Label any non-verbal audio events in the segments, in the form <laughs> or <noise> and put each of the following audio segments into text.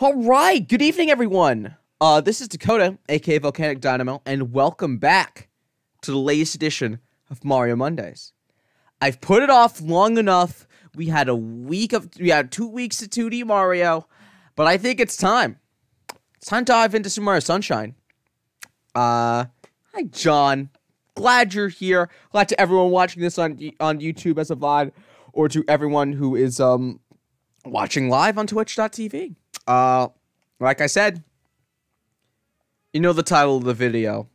All right, good evening, everyone. Uh, this is Dakota, aka Volcanic Dynamo, and welcome back to the latest edition of Mario Mondays. I've put it off long enough. We had a week of, we had two weeks of 2D Mario, but I think it's time. It's time to dive into Super Mario Sunshine. Uh, hi, John. Glad you're here. Glad to everyone watching this on on YouTube as a VOD, or to everyone who is um watching live on Twitch.tv. Uh, like I said, you know the title of the video.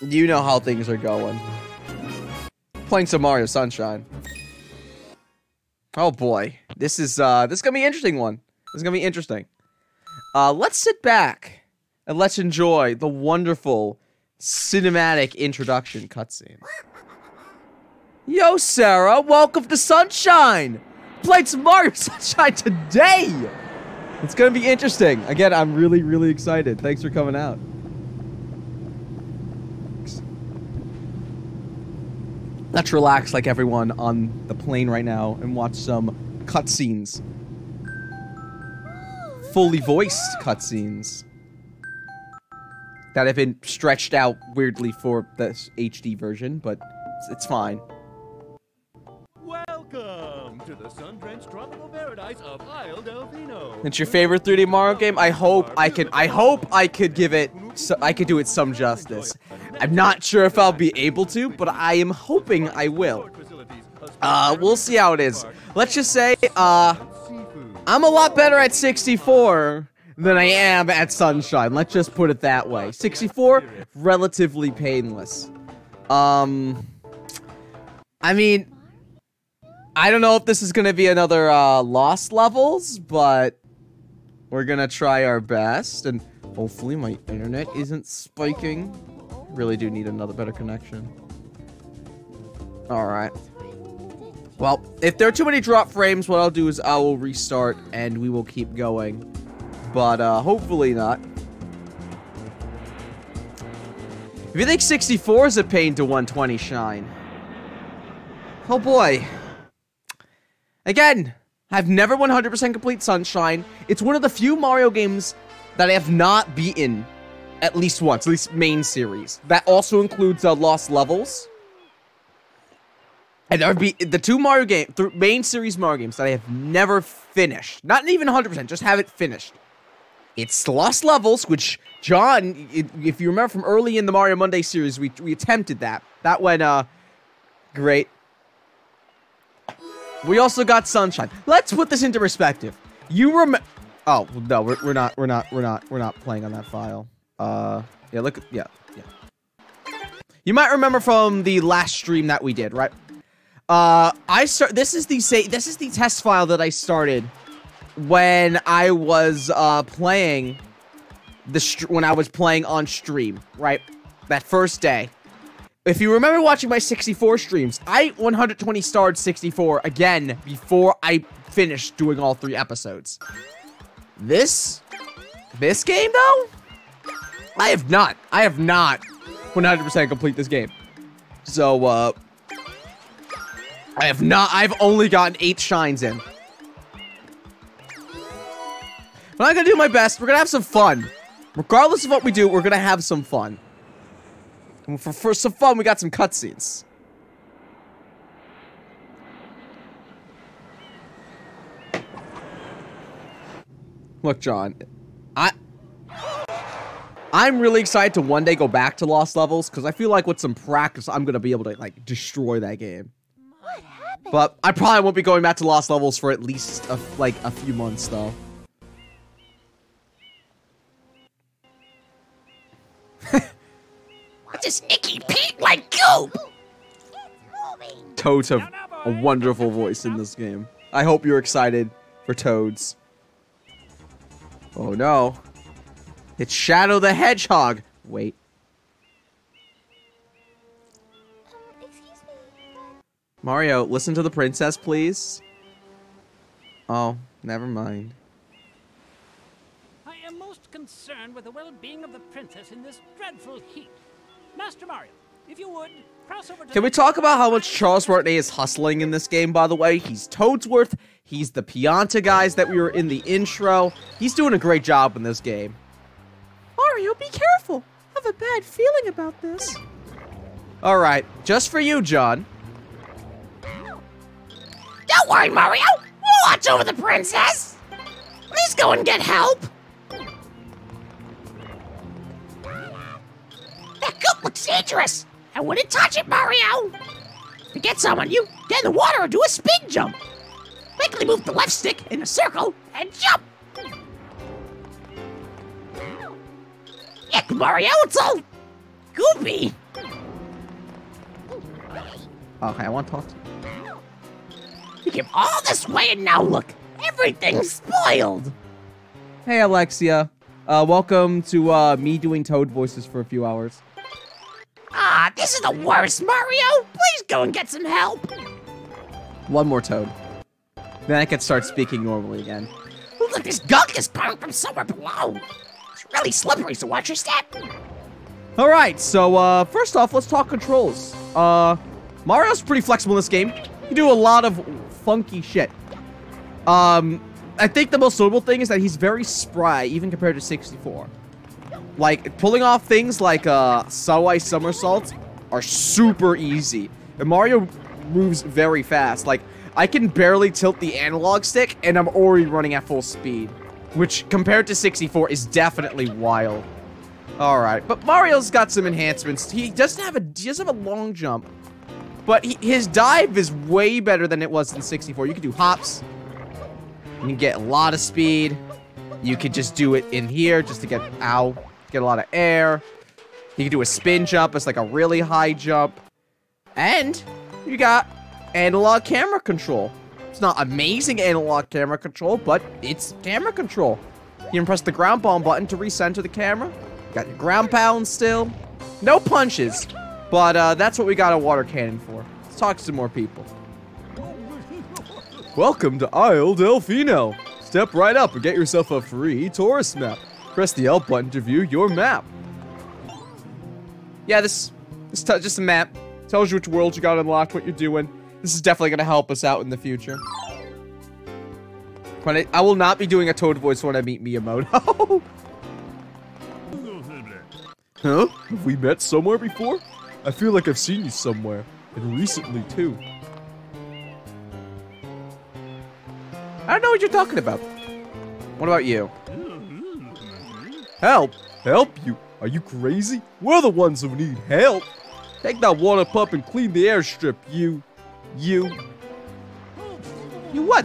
You know how things are going. Playing some Mario Sunshine. Oh boy, this is uh this is gonna be an interesting one. This is gonna be interesting. Uh, let's sit back and let's enjoy the wonderful cinematic introduction cutscene. Yo, Sarah, welcome to Sunshine. Played some Mario <laughs> Sunshine today. It's gonna be interesting. Again, I'm really, really excited. Thanks for coming out. Let's relax like everyone on the plane right now and watch some cutscenes. Fully voiced cutscenes that have been stretched out weirdly for the HD version, but it's, it's fine. Welcome to the sun-drenched tropical paradise of Isle Delfino. It's your favorite 3D Mario game. I hope I can. I hope I could give it. So, I could do it some justice. I'm not sure if I'll be able to, but I am hoping I will. Uh, we'll see how it is. Let's just say, uh, I'm a lot better at 64 than I am at Sunshine. Let's just put it that way. 64, relatively painless. Um, I mean, I don't know if this is gonna be another uh, Lost Levels, but we're gonna try our best, and hopefully my internet isn't spiking. Really do need another better connection. All right. Well, if there are too many drop frames, what I'll do is I will restart and we will keep going. But uh, hopefully not. If you think 64 is a pain to 120 shine. Oh boy. Again, I've never 100% complete Sunshine. It's one of the few Mario games that I have not beaten at least once, at least main series. That also includes uh, Lost Levels. And there be the two Mario game, th main series Mario games that I have never finished. Not even 100%, just have it finished. It's Lost Levels, which John, if you remember from early in the Mario Monday series, we we attempted that. That went uh great. We also got Sunshine. Let's put this into perspective. You remember? Oh no, we're, we're not. We're not. We're not. We're not playing on that file. Uh, yeah. Look. Yeah. Yeah. You might remember from the last stream that we did, right? Uh, I start. This is the say. This is the test file that I started when I was uh playing the when I was playing on stream, right? That first day. If you remember watching my 64 streams, I 120 starred 64 again before I finished doing all three episodes. This, this game though, I have not, I have not 100% complete this game. So, uh, I have not, I've only gotten eight shines in. But I'm gonna do my best. We're gonna have some fun. Regardless of what we do, we're gonna have some fun. And for, for some fun, we got some cutscenes. Look, John, I... I'm really excited to one day go back to Lost Levels, because I feel like with some practice, I'm going to be able to, like, destroy that game. What happened? But I probably won't be going back to Lost Levels for at least, a, like, a few months, though. <laughs> What's this icky Pete like goop? Toads have a wonderful voice in this game. I hope you're excited for Toads. Oh no. It's Shadow the Hedgehog. Wait. Mario, listen to the princess, please. Oh, never mind. I am most concerned with the well-being of the princess in this dreadful heat. Master Mario, if you would, cross over to Can we talk about how much Charles Martinet is hustling in this game, by the way? He's Toadsworth. He's the Pianta guys that we were in the intro. He's doing a great job in this game. Mario, be careful. I have a bad feeling about this. All right, just for you, John. Don't worry, Mario. We'll watch over the princess. Please go and get help. That looks dangerous. I wouldn't touch it, Mario. To get someone, you, get in the water or do a spin jump. Quickly move the left stick in a circle and jump. Yuck, Mario, it's all goopy. Okay, I want to talk to you. You came all this way and now look, everything's spoiled. Hey, Alexia. Uh, welcome to uh, me doing Toad voices for a few hours. Ah, this is the worst, Mario. Please go and get some help. One more Toad. Then I can start speaking normally again. Look, this gunk is coming from somewhere below. It's really slippery, so watch your step. All right, so uh, first off, let's talk controls. Uh, Mario's pretty flexible in this game. You do a lot of funky shit. Um, I think the most notable thing is that he's very spry, even compared to 64. Like, pulling off things like uh, Sawai somersaults are super easy. And Mario moves very fast. Like, I can barely tilt the analog stick, and I'm already running at full speed. Which, compared to 64, is definitely wild. All right, but Mario's got some enhancements. He doesn't have a he doesn't have a long jump, but he, his dive is way better than it was in 64. You can do hops. You can get a lot of speed. You could just do it in here just to get ow, get a lot of air. You can do a spin jump. It's like a really high jump, and you got analog camera control. It's not amazing analog camera control, but it's camera control. You can press the ground pound button to recenter the camera. Got your ground pound still. No punches. But uh, that's what we got a water cannon for. Let's talk to some more people. Welcome to Isle Delfino. Step right up and get yourself a free tourist map. Press the L button to view your map. Yeah, this this just a map. Tells you which world you got unlocked, what you're doing. This is definitely gonna help us out in the future. But I, I will not be doing a Toad voice when I meet Miyamoto. <laughs> Huh? Have we met somewhere before? I feel like I've seen you somewhere. And recently, too. I don't know what you're talking about. What about you? Help! Help you! Are you crazy? We're the ones who need help! Take that water pump and clean the airstrip, you. You. You what?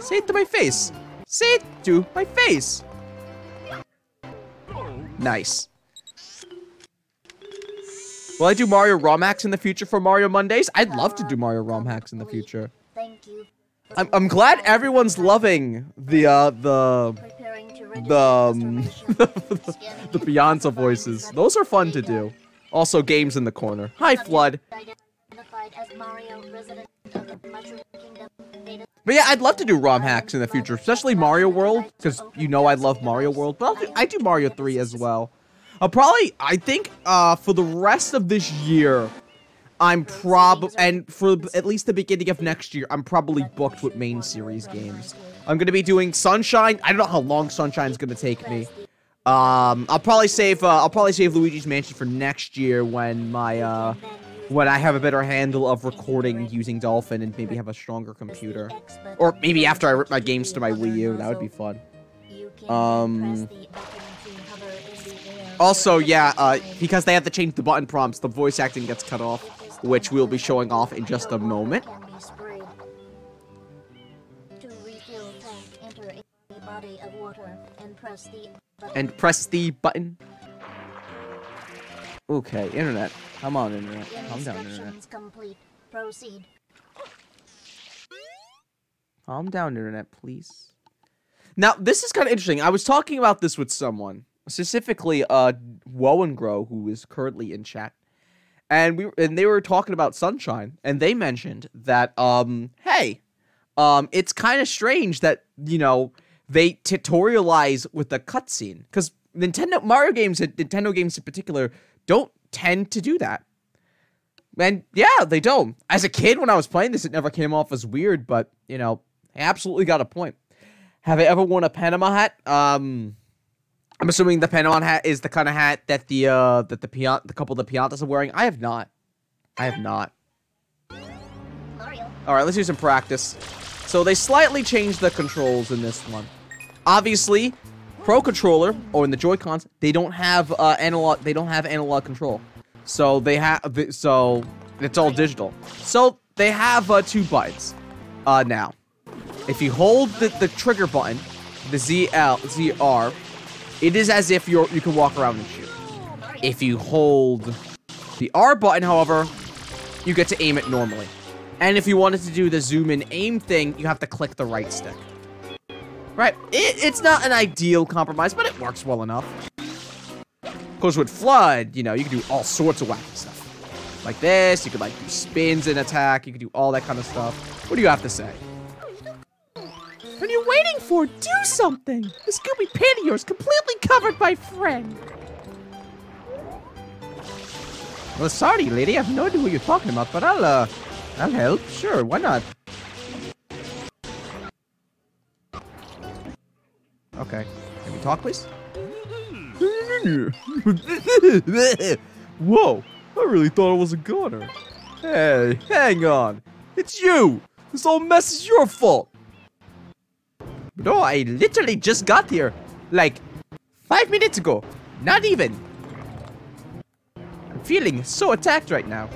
Say it to my face. Say it to my face. Nice. Will I do Mario ROM hacks in the future for Mario Mondays? I'd love to do Mario ROM hacks in the future. Thank you. I'm, I'm glad everyone's loving the uh the the um, register <laughs> the Beyonce voices. Those are fun to do. Also games in the corner. Hi Flood. The But yeah, I'd love to do ROM hacks in the future, especially Mario World, because you know I love Mario World. But do, I do Mario 3 as well. I'll probably, I think, uh, for the rest of this year, I'm prob and for at least the beginning of next year, I'm probably booked with main series games. I'm gonna be doing Sunshine. I don't know how long Sunshine's gonna take me. Um, I'll probably save, uh, I'll probably save Luigi's Mansion for next year when my, uh, when I have a better handle of recording using Dolphin and maybe have a stronger computer. Or maybe after I rip my games to my Wii U, that would be fun. Um, to Also, yeah, uh, because they have to change the button prompts, the voice acting gets cut off, which we'll be showing off in just a moment. Refill tank, enter a body of water and press the button. And press the button. Okay, internet. Come on, internet. Calm down, internet. Complete. Proceed. Calm down, internet, please. Now, this is kind of interesting. I was talking about this with someone, specifically uh Woe and Grow, who is currently in chat. And we and they were talking about Sunshine, and they mentioned that um hey, um it's kind of strange that, you know, they tutorialize with the cutscene cuz Nintendo Mario games and Nintendo games in particular don't tend to do that. And yeah, they don't. As a kid, when I was playing this, it never came off as weird, but you know, I absolutely got a point. Have I ever worn a Panama hat? Um, I'm assuming the Panama hat is the kind of hat that the uh that the peon the couple of the Piantas are wearing. I have not. I have not. Mario. All right, let's do some practice. So they slightly changed the controls in this one. Obviously, Pro Controller or in the Joy Cons, they don't have uh, analog. They don't have analog control. So they have. So it's all digital. So they have uh, two buttons. Uh, now, if you hold the, the trigger button, the ZL ZR, it is as if you're you can walk around and shoot. If you hold the R button, however, you get to aim it normally. And if you wanted to do the zoom and aim thing, you have to click the right stick. Right, it, it's not an ideal compromise, but it works well enough. Of course, with FLUDD, you know, you can do all sorts of wacky stuff. Like this, you could like do spins and attack, you could do all that kind of stuff. What do you have to say? What are you waiting for? Do something! The Scooby of yours completely covered by friend. Well, sorry, lady, I have no idea what you're talking about, but I'll, uh, I'll help. Sure, why not? Okay. Can we talk, please? <laughs> Whoa, I really thought I was a goner. Hey, hang on. It's you! This whole mess is your fault! No, I literally just got here. Like, five minutes ago. Not even. I'm feeling so attacked right now.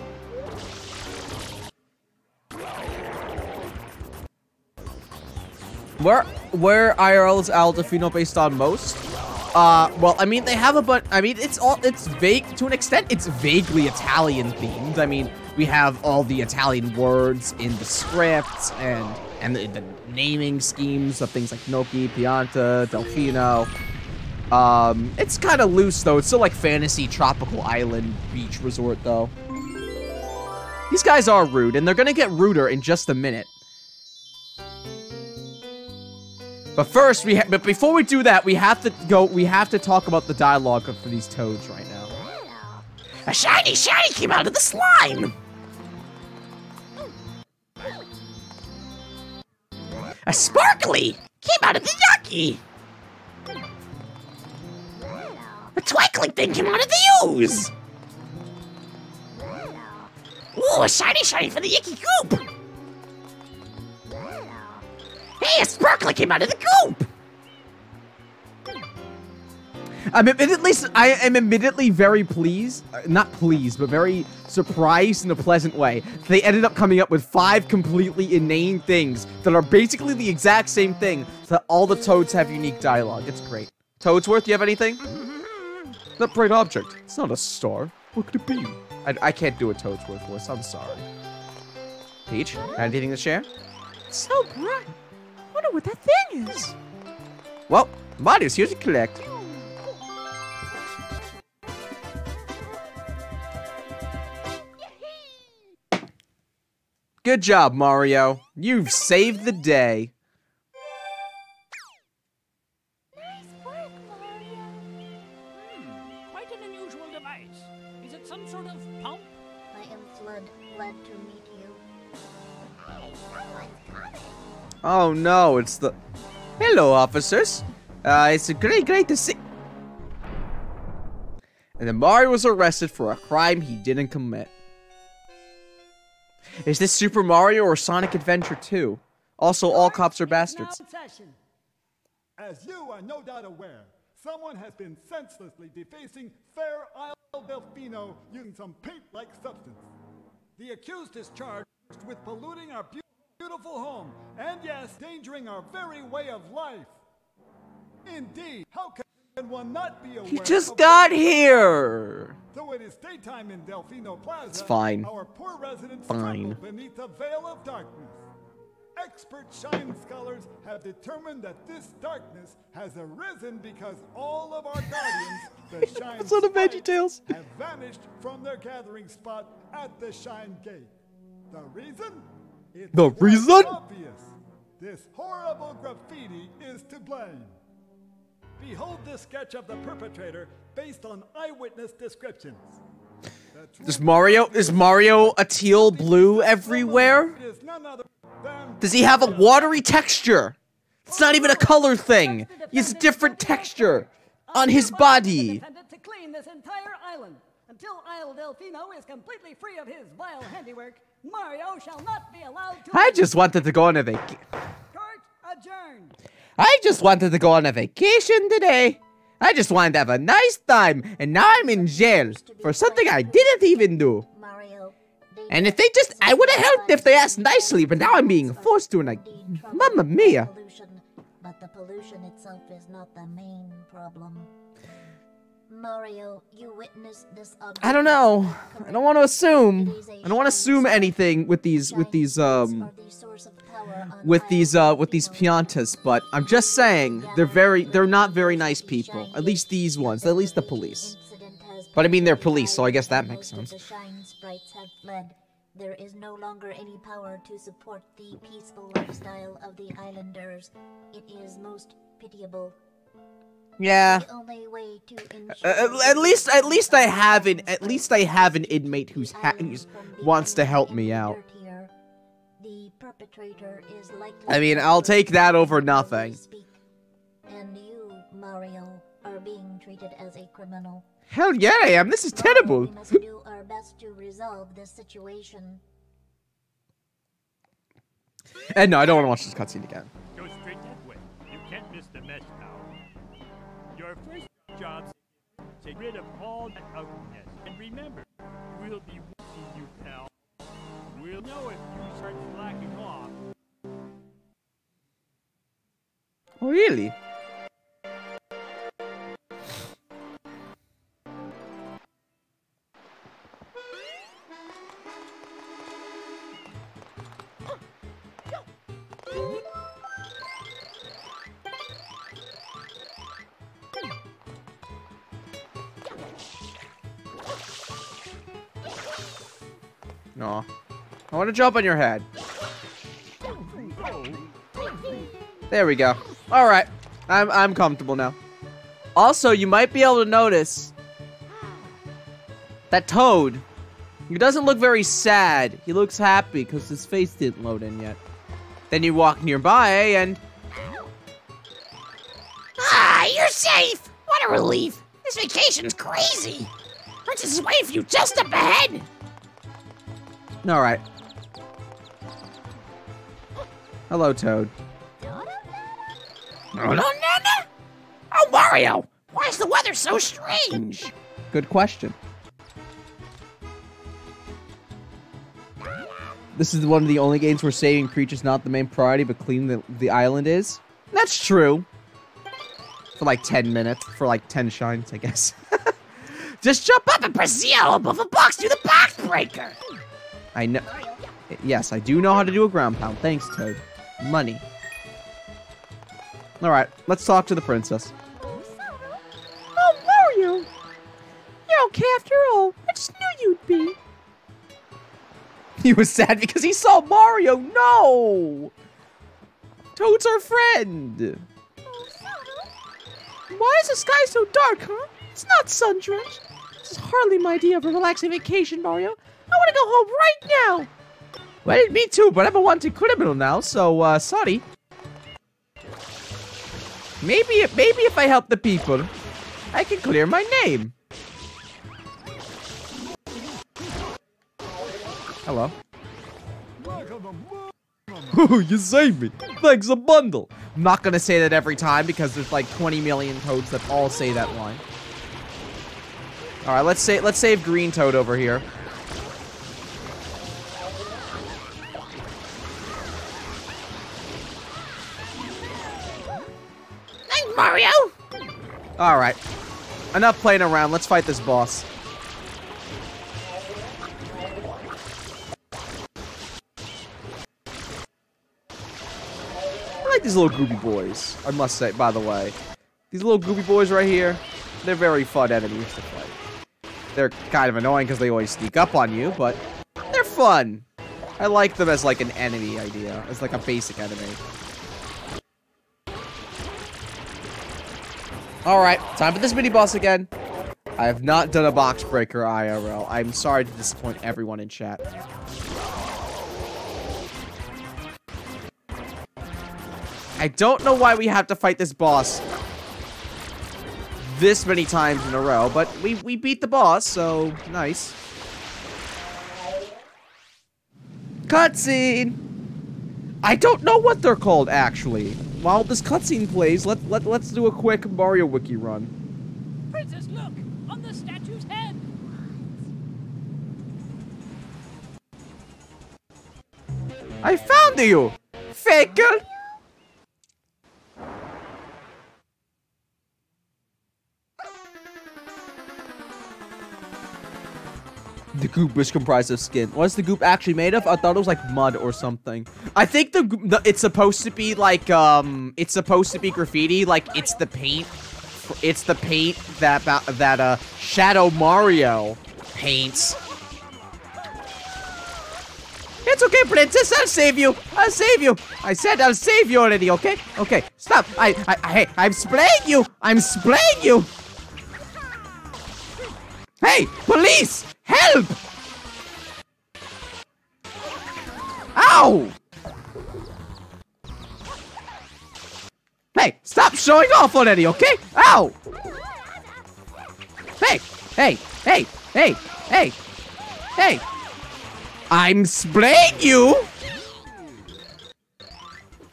Where where IRL is based on most? Uh, well, I mean, they have a but. I mean, it's all it's vague to an extent. It's vaguely Italian themed. I mean, we have all the Italian words in the scripts and and the, the naming schemes of things like Noki, Pianta, Delfino. Um, it's kind of loose though. It's still like fantasy tropical island beach resort though. These guys are rude, and they're gonna get ruder in just a minute. But first, we but before we do that, we have to go. We have to talk about the dialogue for these toads right now. A shiny shiny came out of the slime. A sparkly came out of the yucky. A twinkling thing came out of the ooze. Ooh, a shiny shiny for the icky goop. Hey, a sparkly came out of the goop. I'm admittedly, I am admittedly very pleased, uh, not pleased, but very surprised in a pleasant way. They ended up coming up with five completely inane things that are basically the exact same thing, so that all the toads have unique dialogue. It's great. Toadsworth, do you have anything? That bright object. It's not a star. What could it be? I, I can't do a Toadsworth voice. I'm sorry. Peach, anything to share? It's So bright. Wonder what that thing is. Well, Mario's here to collect. Good job, Mario. You've saved the day. Oh no, it's the... Hello, officers. Uh, it's a great, great to see... And then Mario was arrested for a crime he didn't commit. Is this Super Mario or Sonic Adventure 2? Also, all cops are bastards. Obsession. As you are no doubt aware, someone has been senselessly defacing Fair Isle Delfino using some paint-like substance. The accused is charged with polluting our beau- beautiful home, and yes, endangering our very way of life. Indeed, how can one not be aware He just got here! Though it is daytime in Delfino Plaza, It's fine. our poor residents Fine. beneath a veil of darkness. Expert shine scholars have determined that this darkness has arisen because all of our guardians, the <laughs> shine It's on the Sprites, VeggieTales. have vanished from their gathering spot at the Shine Gate. The reason? It's The reason? Obvious. This horrible graffiti is to blame. Behold this sketch of the perpetrator based on eyewitness descriptions. Does Mario is Mario a teal blue everywhere? It is none other than Does he have a watery texture? It's not even a color thing. He has a different texture on his body. Defendant to clean this entire island. Until Isle Delfino is completely free of his vile handiwork, Mario shall not be allowed to. I just wanted to go on a vac. Court adjourned. I just wanted to go on a vacation today. I just wanted to have a nice time, and now I'm in jail for something I didn't even do. Mario. And if they just, I would have helped if they asked nicely, but now I'm being forced to, and like, Mamma mia. But the pollution itself is not the main problem. Mario, you witnessed this I don't know. I don't want to assume. I don't want to assume anything with these, with these, um, with these, uh, with these piantas, but I'm just saying they're very, they're not very nice people. At least these ones. At least the police. But I mean, they're police, so I guess that makes sense. The shine sprites have fled. There is no longer any power to support the peaceful lifestyle of the islanders. It is most pitiable. Yeah. The only way to ensure Uh, at least, at least I have an, at least I have an inmate who's ha- who's wants to help me out. dirtier, The perpetrator is likely I mean, I'll take that over nothing. And you, Mario, are being treated as a criminal. Hell yeah, I am. This is terrible. We must do our best to resolve this situation. And no, I don't want to watch this cutscene again. First job is to get rid of all that ugliness. And remember, we'll be watching you, pal. We'll know if you start slacking off. Oh, really? To jump on your head. There we go. All right. I'm I'm comfortable now. Also, you might be able to notice that Toad. He doesn't look very sad. He looks happy because his face didn't load in yet. Then you walk nearby and Ah, you're safe. What a relief. This vacation's crazy. Princess is waiting for you just up ahead. all right. Hello, Toad. No, no, Nana. Oh, Mario. Why is the weather so strange? Good question. This is one of the only games where saving creatures not the main priority, but cleaning the, the island is. That's true. For like 10 minutes. For like 10 shines, I guess. <laughs> Just jump up and press Zio above a box to the box breaker. I know. Yes, I do know how to do a ground pound. Thanks, Toad. Money. Alright, let's talk to the princess. Oh, Mario! You're okay after all. I just knew you'd be. <laughs> He was sad because he saw Mario. No! Toad's our friend. Why is the sky so dark, huh? It's not sun drenched. This is hardly my idea of a relaxing vacation, Mario. I want to go home right now. Well, me too, but I'm a wanted criminal now, so, uh, sorry. Maybe, maybe if I help the people, I can clear my name. Hello. Oh, <laughs> you saved me. Thanks a bundle. I'm not gonna say that every time because there's like 20 million toads that all say that line. All right, let's say let's save Green Toad over here. All right, enough playing around. Let's fight this boss. I like these little goopy boys. I must say, by the way, these little goopy boys right here, they're very fun enemies to fight. They're kind of annoying because they always sneak up on you, but they're fun. I like them as like an enemy idea, as like a basic enemy. All right, time for this mini boss again. I have not done a box breaker IRL. I'm sorry to disappoint everyone in chat. I don't know why we have to fight this boss this many times in a row, but we, we beat the boss, so nice. Cutscene! I don't know what they're called, actually. While this cutscene plays, let, let, let's do a quick Mario Wiki run. Princess, look! On the statue's head! I found you! Faker! The goop is comprised of skin. What is the goop actually made of? I thought it was like mud or something. I think the, the it's supposed to be like um it's supposed to be graffiti. Like it's the paint. It's the paint that that uh Shadow Mario paints. It's okay, princess. I'll save you. I'll save you. I said I'll save you already. Okay. Okay. Stop. I. I. I hey. I'm spraying you. I'm spraying you. Hey, police! Help! Ow! Hey, stop showing off already, okay? Ow! Hey, hey, hey, hey, hey, hey! I'm spraying you!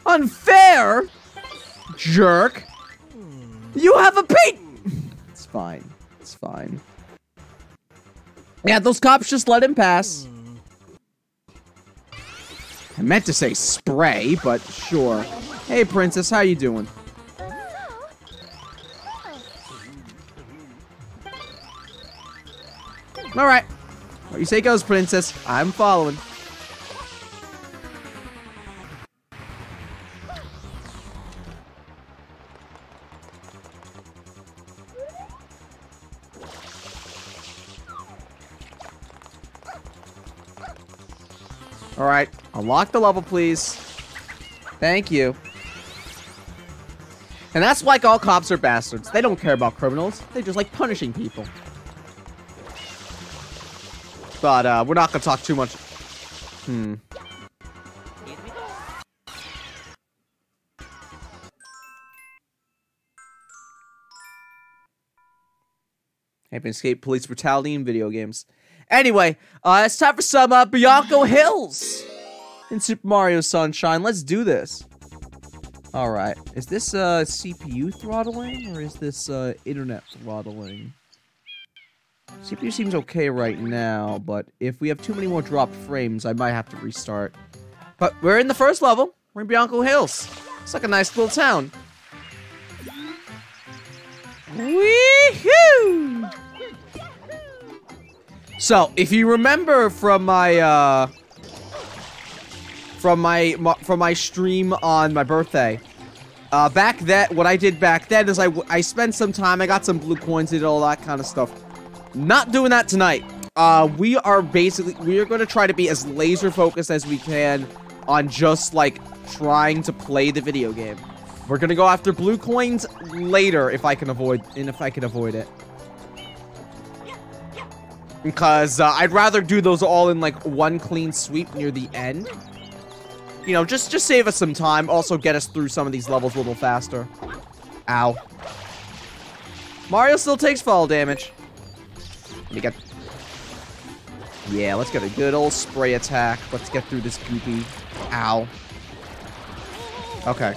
Unfair! Jerk! You have a paint! It's fine. It's fine. Yeah, those cops just let him pass. I meant to say spray, but sure. Hey, princess, how you doing? All right. What you say goes, princess. I'm following. All right. Unlock the level, please. Thank you. And that's like all cops are bastards. They don't care about criminals. They just like punishing people. But uh, we're not gonna talk too much. Hmm. Have escaped police brutality in video games. Anyway, uh, it's time for some uh, Bianco Hills in Super Mario Sunshine. Let's do this. All right, is this uh, CPU throttling or is this uh, internet throttling? CPU seems okay right now, but if we have too many more dropped frames, I might have to restart. But we're in the first level. We're in Bianco Hills. It's like a nice little town. Woohoo! So, if you remember from my uh from my, my from my stream on my birthday, uh back then what I did back then is I I spent some time, I got some blue coins, did all that kind of stuff. Not doing that tonight. Uh we are basically we are going to try to be as laser focused as we can on just like trying to play the video game. We're going to go after blue coins later if I can avoid and if I can avoid it because uh, I'd rather do those all in like one clean sweep near the end. You know, just just save us some time. Also get us through some of these levels a little faster. Ow. Mario still takes fall damage. Let me get... Yeah, let's get a good old spray attack. Let's get through this goopy. Ow. Okay.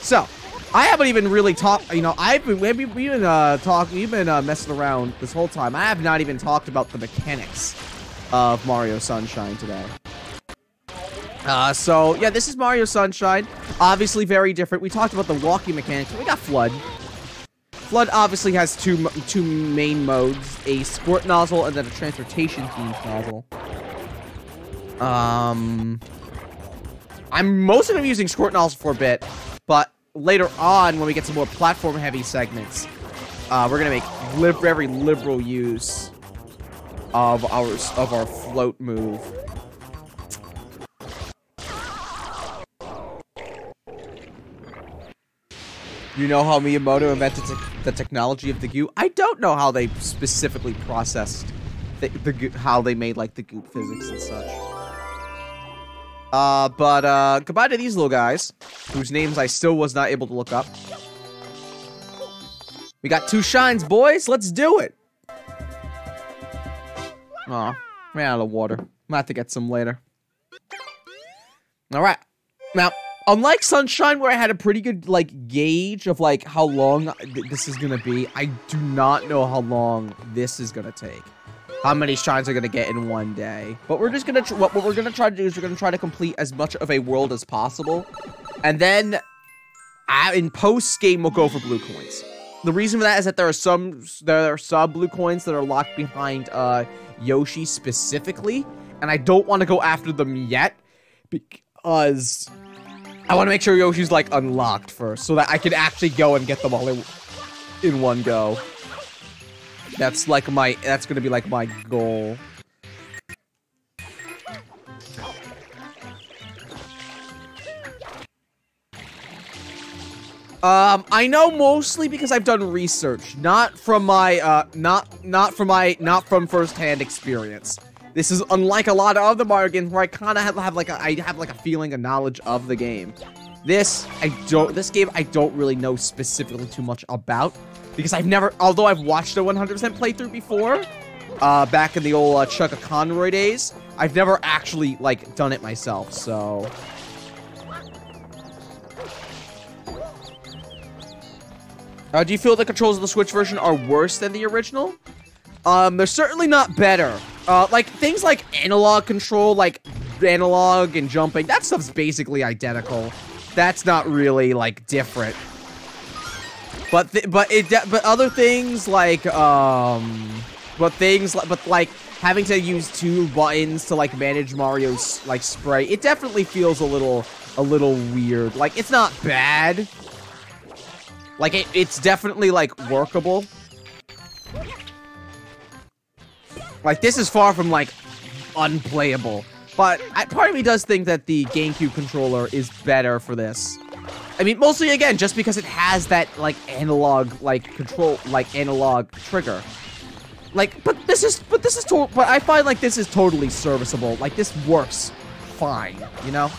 So, I haven't even really talked, you know, I've been, we've been, uh, talking, we've been uh, messing around this whole time. I have not even talked about the mechanics of Mario Sunshine today. Uh, so, yeah, this is Mario Sunshine. Obviously very different. We talked about the walking mechanics. We got FLUDD. FLUDD obviously has two two main modes, a squirt nozzle and then a transportation themed nozzle. Um, I'm mostly gonna be using squirt nozzle for a bit, later on when we get some more platform heavy segments, uh, we're gonna make very liberal use of our of our float move. You know how Miyamoto invented te the technology of the goo? I don't know how they specifically processed the, the how they made like the goop physics and such. Uh, but uh, goodbye to these little guys, whose names I still was not able to look up. We got two shines, boys. Let's do it. Aw, ran out of water. Might have to get some later. All right. Now, unlike Sunshine, where I had a pretty good like gauge of like how long th- this is gonna be, I do not know how long this is gonna take. How many shrines are gonna get in one day? But we're just gonna what, what we're gonna try to do is we're gonna try to complete as much of a world as possible, and then uh, in post game we'll go for blue coins. The reason for that is that there are some there are some blue coins that are locked behind uh Yoshi specifically, and I don't want to go after them yet because I want to make sure Yoshi's like unlocked first, so that I can actually go and get them all in in one go. That's like my that's gonna be like my goal. Um, I know mostly because I've done research, not from my, uh, not, not from my, not from firsthand experience. This is unlike a lot of other Mario games where I kind of have, have like a, I have like a feeling, a knowledge of the game. This, I don't, this game I don't really know specifically too much about because I've never, although I've watched a 100% playthrough before, uh, back in the old uh, Chuck Conroy days, I've never actually, like, done it myself, so... Uh, do you feel the controls of the Switch version are worse than the original? Um, they're certainly not better. Uh, like, things like analog control, like analog and jumping, that stuff's basically identical. That's not really, like, different. But, but it, but other things like, um, but things like, but like, having to use two buttons to, like, manage Mario's, like, spray, it definitely feels a little, a little weird. Like, it's not bad. Like, it, it's definitely, like, workable. Like, this is far from, like, unplayable. But I, part of me does think that the GameCube controller is better for this. I mean, mostly, again, just because it has that, like, analog, like, control, like, analog trigger. Like, but this is, but this is, to but I find, like, this is totally serviceable. Like, this works fine, you know?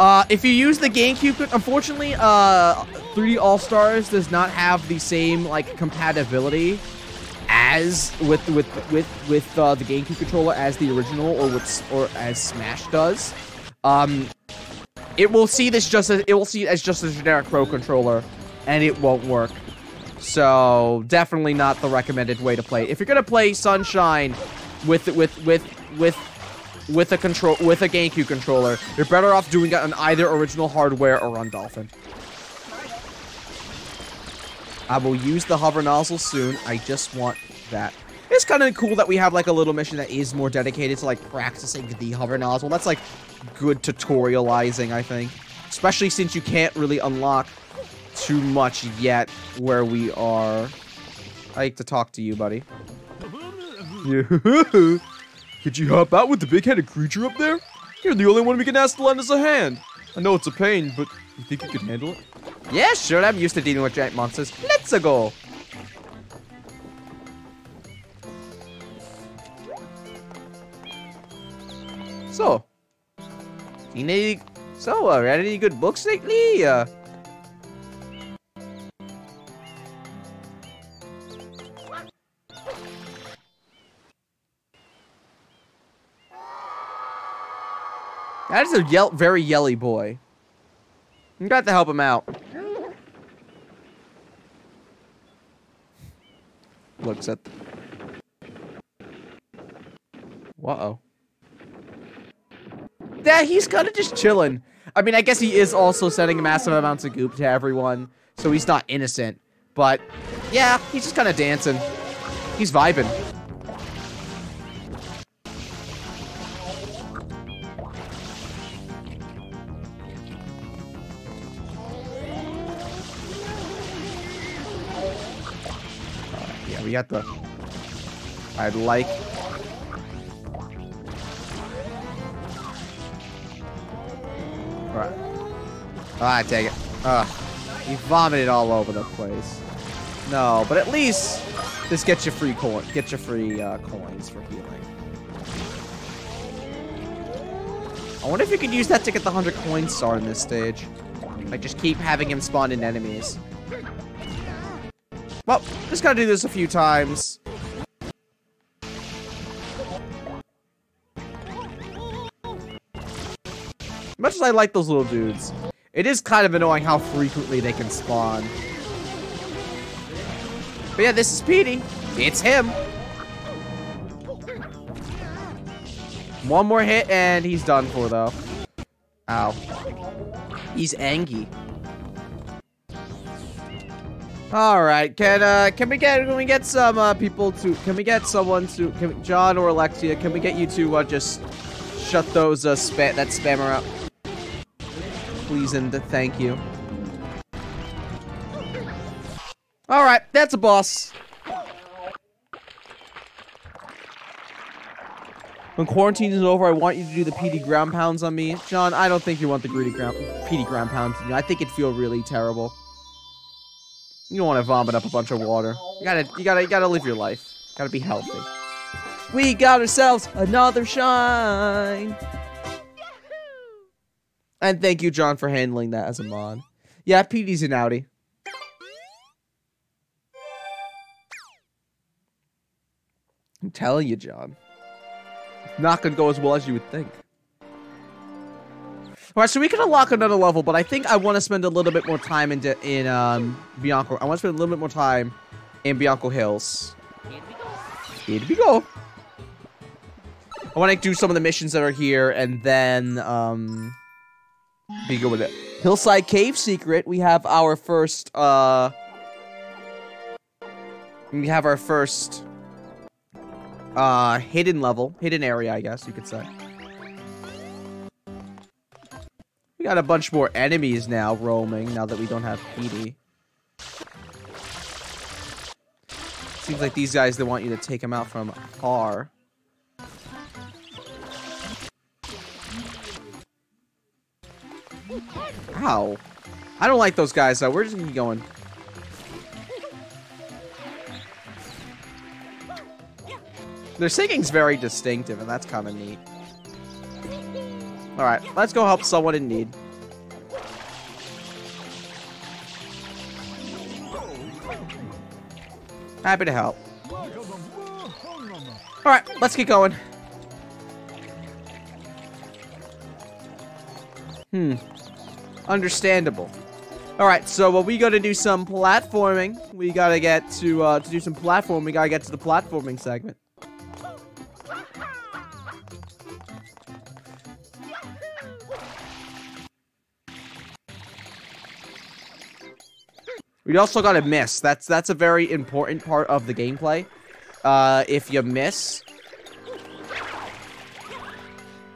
Uh, if you use the GameCube, unfortunately, uh, 3D All-Stars does not have the same, like, compatibility as with with with with uh, the GameCube controller as the original or with or as Smash does. Um, it will see this just as it will see it as just a generic Pro controller, and it won't work. So definitely not the recommended way to play. If you're gonna play Sunshine with with with with with a control with a GameCube controller, you're better off doing it on either original hardware or on Dolphin. I will use the hover nozzle soon. I just want that. It's kind of cool that we have like a little mission that is more dedicated to like practicing the hover nozzle. That's like good tutorializing, I think. Especially since you can't really unlock too much yet where we are. I like to talk to you, buddy. <laughs> Could you help out with the big-headed creature up there? You're the only one we can ask to lend us a hand. I know it's a pain, but you think you can handle it? Yeah, sure. I'm used to dealing with giant monsters. Let's go. So, seen any? So, uh, read any good books lately? Uh, that is a yell very yelly boy. You got to help him out. Looks at. Oh. Yeah, he's kind of just chilling. I mean, I guess he is also sending massive amounts of goop to everyone, so he's not innocent. But yeah, he's just kind of dancing. He's vibing. We got the. I'd like. Alright. Alright, take it. Ugh. He vomited all over the place. No, but at least this gets you free coin, get you free uh, coins for healing. I wonder if you could use that to get the 100 coin star in this stage. Like, just keep having him spawn in enemies. Well, just gotta do this a few times. Much as I like those little dudes, it is kind of annoying how frequently they can spawn. But yeah, this is Petey. It's him. One more hit and he's done for though. Ow. He's angry. All right, can uh, can we get can we get some uh, people to can we get someone to we, John or Alexia can we get you to uh, just shut those uh that spammer up, please and thank you. All right, that's a boss. When quarantine is over, I want you to do the Petey ground pounds on me. John, I don't think you want the greedy ground Petey ground pounds. You I think it'd feel really terrible. You don't want to vomit up a bunch of water. You gotta, you gotta, you gotta live your life. Gotta be healthy. We got ourselves another shine. And thank you, John, for handling that as a mod. Yeah, Petey's an outie. I'm telling you, John. It's Not gonna go as well as you would think. Alright, so we can unlock another level, but I think I want to spend a little bit more time in, in um, Bianco. I want to spend a little bit more time in Bianco Hills. Here we go. Here we go. I want to do some of the missions that are here, and then um, be good with it. Hillside Cave Secret. We have our first. Uh, we have our first uh, hidden level, hidden area, I guess you could say. We got a bunch more enemies now roaming, now that we don't have Petey. Seems like these guys, they want you to take them out from R. Ow. I don't like those guys, though. We're just gonna keep going. Their singing's very distinctive, and that's kind of neat. Alright, let's go help someone in need. Happy to help. Alright, let's get going. Hmm. Understandable. Alright, so uh, we gotta do some platforming. We gotta get to, uh, to do some platform, we gotta get to the platforming segment. We also got to miss. That's that's a very important part of the gameplay. Uh, if you miss,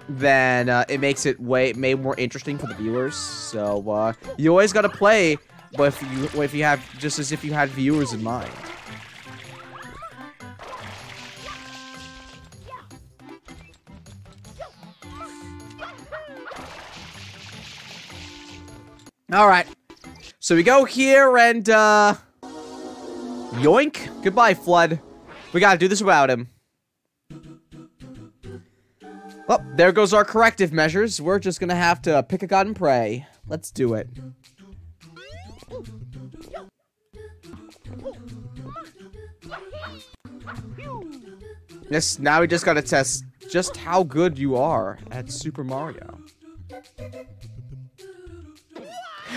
then uh, it makes it way way more interesting for the viewers. So uh, you always got to play, but if you if you have just as if you had viewers in mind. All right. So we go here and, uh... Yoink. Goodbye, FLUDD. We gotta do this without him. Well, there goes our corrective measures. We're just gonna have to pick a god and pray. Let's do it. Yes, now we just gotta test just how good you are at Super Mario.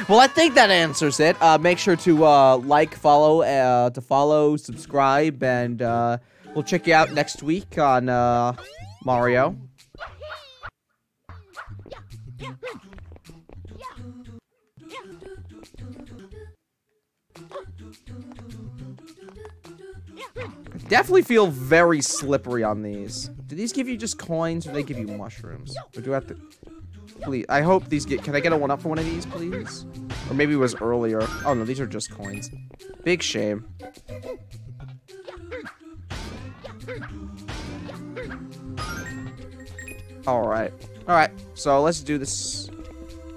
Well, I think that answers it. Uh, make sure to uh, like, follow, uh, to follow, subscribe, and uh, we'll check you out next week on uh, Mario. Definitely feel very slippery on these. Do these give you just coins or do they give you mushrooms? Or do I have to... Please, I hope these get... Can I get a 1-up for one of these, please? Or maybe it was earlier. Oh, no, these are just coins. Big shame. Alright. Alright, so let's do this.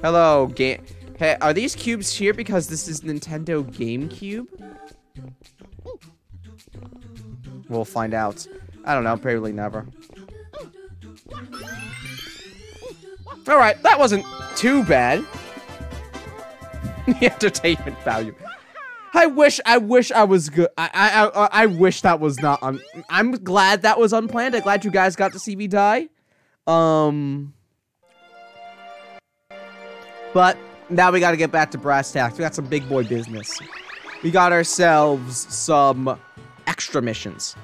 Hello, game... Hey, are these cubes here because this is Nintendo GameCube? We'll find out. I don't know, probably never. Alright, that wasn't too bad. <laughs> the entertainment value. I wish, I wish I was good. I, I, I, I wish that was not. I'm glad that was unplanned. I'm glad you guys got to see me die. Um, but now we got to get back to brass tacks. We got some big boy business. We got ourselves some extra missions.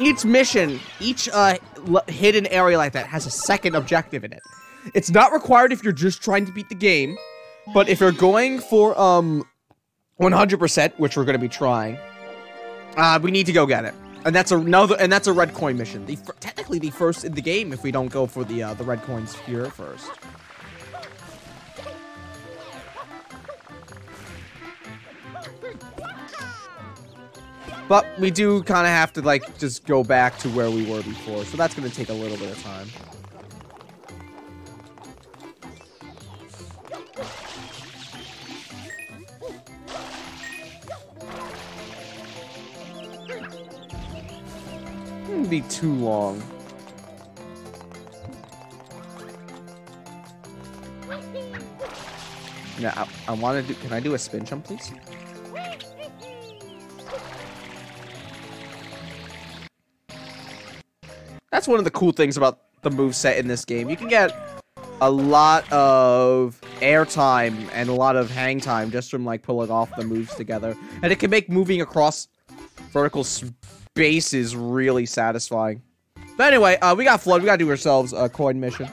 Each mission, each uh, hidden area like that has a second objective in it. It's not required if you're just trying to beat the game, but if you're going for um 100%, which we're going to be trying, uh, we need to go get it. And that's another, and that's a red coin mission. The technically the first in the game if we don't go for the uh, the red coins here first. But we do kind of have to like just go back to where we were before, so that's going to take a little bit of time. Wouldn't be too long. Now, I, I want to do. Can I do a spin jump, please? That's one of the cool things about the move set in this game. You can get a lot of airtime and a lot of hang time just from like pulling off the moves together. And it can make moving across vertical spaces really satisfying. But anyway, uh, we got FLUDD. We gotta do ourselves a coin mission.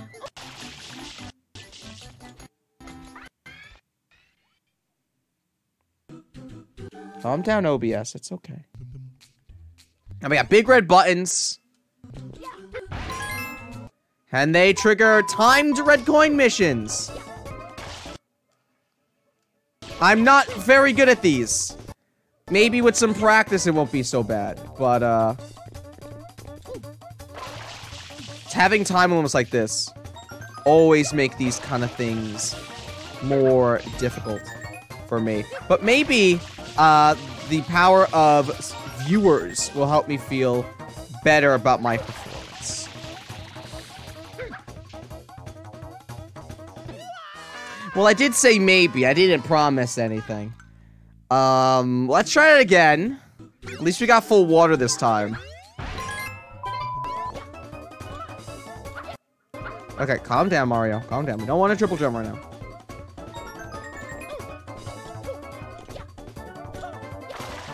Calm down, OBS. It's okay. And we got big red buttons. And they trigger timed red coin missions. I'm not very good at these. Maybe with some practice it won't be so bad. But, uh... Having time limits like this always make these kind of things more difficult for me. But maybe, uh, the power of viewers will help me feel better about my performance. Well, I did say maybe. I didn't promise anything. Um, let's try it again. At least we got full water this time. Okay, calm down, Mario. Calm down. We don't want a triple jump right now.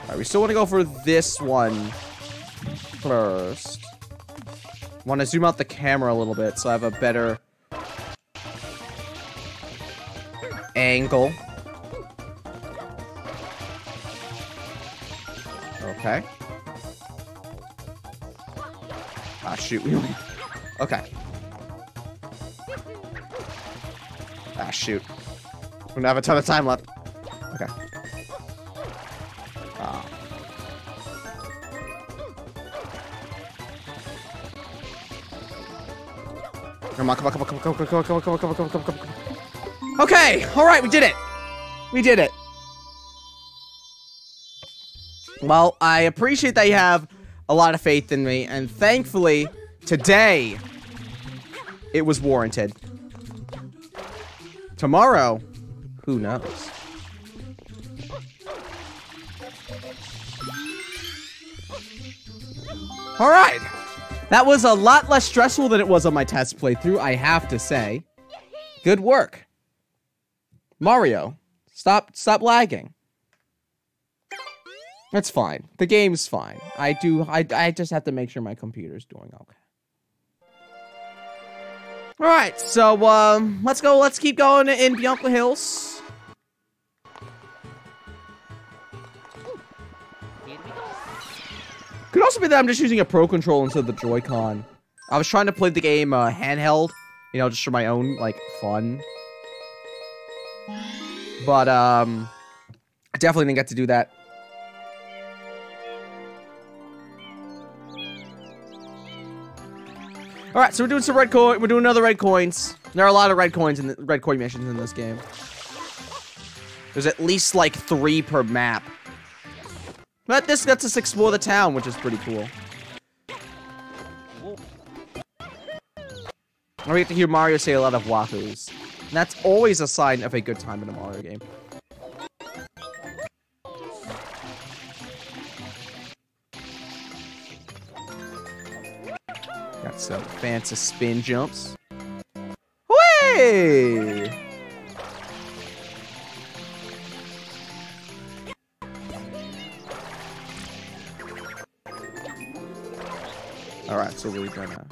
Alright, we still want to go for this one first. Want to zoom out the camera a little bit so I have a better angle. Okay. Ah, shoot. okay. Ah, shoot. We don't have a ton of time left. Okay. Come on, come on, come on, come on, come on, come on, come on, come on, come on, come on, come on, come on. Okay, alright, we did it. We did it. Well, I appreciate that you have a lot of faith in me, and thankfully, today, it was warranted. Tomorrow, who knows? Alright! That was a lot less stressful than it was on my test playthrough, I have to say. Good work. Mario, stop stop lagging. That's fine. The game's fine. I do I I just have to make sure my computer's doing okay. Alright, so um let's go let's keep going in Bianco Hills. Could also be that I'm just using a Pro Control instead of the Joy-Con. I was trying to play the game uh, handheld, you know, just for my own, like, fun. But, um, I definitely didn't get to do that. Alright, so we're doing some red coin. We're doing another red coins. There are a lot of red coins in the red coin missions in this game. There's at least like three per map. But this lets us explore the town, which is pretty cool. And we get to hear Mario say a lot of wahoos. And that's always a sign of a good time in a Mario game. Got some fancy spin jumps. Whee! Alright, so we're gonna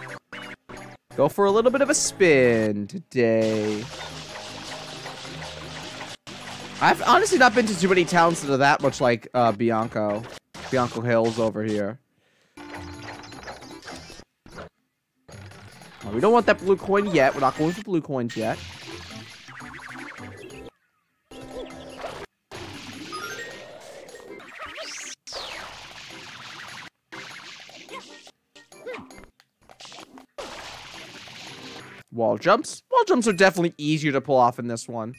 go for a little bit of a spin today. I've honestly not been to too many towns that are that much like uh, Bianco. Bianco Hills over here. Oh, we don't want that blue coin yet. We're not going for blue coins yet. Wall jumps. Wall jumps are definitely easier to pull off in this one.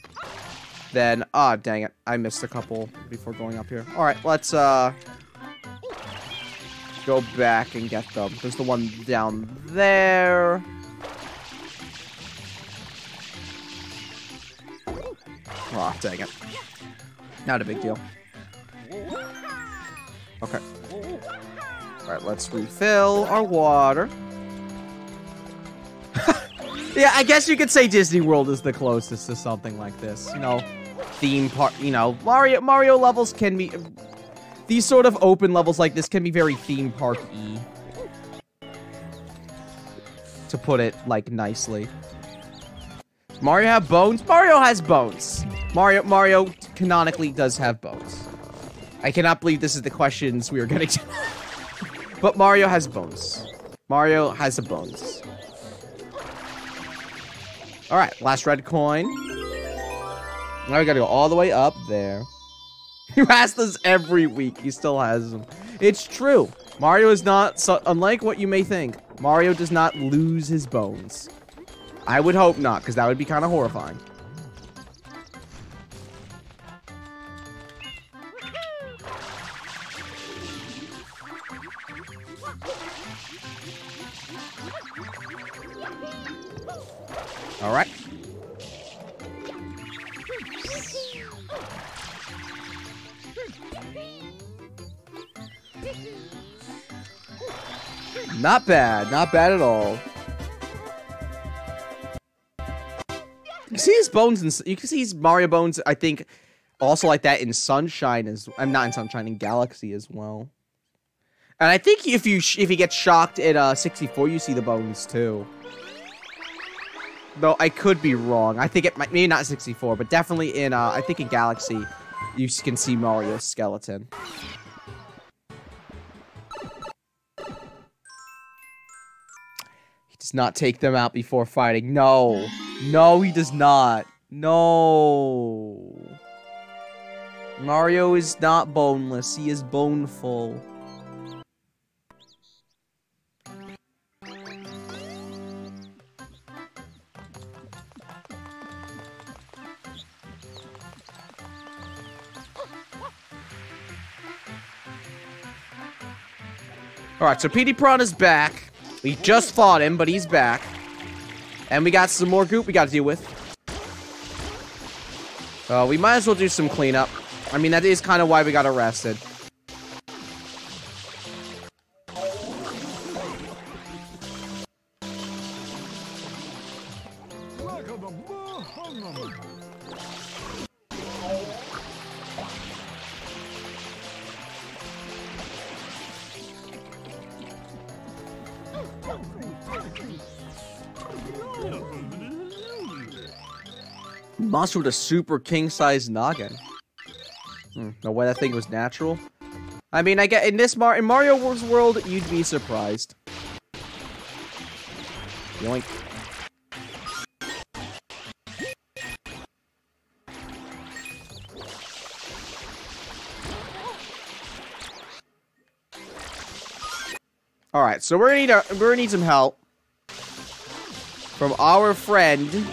Then, ah, dang it. I missed a couple before going up here. All right, let's, uh, go back and get them. There's the one down there. Oh, dang it. Not a big deal. Okay. Alright, let's refill our water. <laughs> yeah, I guess you could say Disney World is the closest to something like this. You know, theme park, you know, Mario Mario levels can be these sort of open levels like this can be very theme park-y. To put it, like, nicely. Mario have bones? Mario has bones. Mario Mario canonically does have bones. I cannot believe this is the questions we are to. get. <laughs> but Mario has bones. Mario has the bones. Alright, last red coin. Now we gotta go all the way up there. <laughs> He asks this every week. He still has them. It's true. Mario is not, so, unlike what you may think, Mario does not lose his bones. I would hope not, because that would be kind of horrifying. All right. Not bad. Not bad at all. You see his bones, and you can see his Mario bones. I think also like that in Sunshine as I'm not in Sunshine in Galaxy as well. And I think if you if he gets shocked at uh 64, you see the bones too. Though I could be wrong. I think it might maybe not 64, but definitely in uh I think in Galaxy, you can see Mario's skeleton. He does not take them out before fighting. No. No, he does not. No. Mario is not boneless. He is boneful. Alright, so Prawn is back. We just fought him, but he's back. And we got some more goop we got to deal with. Uh, we might as well do some cleanup. I mean, that is kind of why we got arrested. Monster with a super king-sized noggin. Hmm, no way that thing was natural. I mean, I get in this Mar in Mario Wars world, you'd be surprised. Yoink. All right, so we're gonna need we're gonna need some help. from our friend,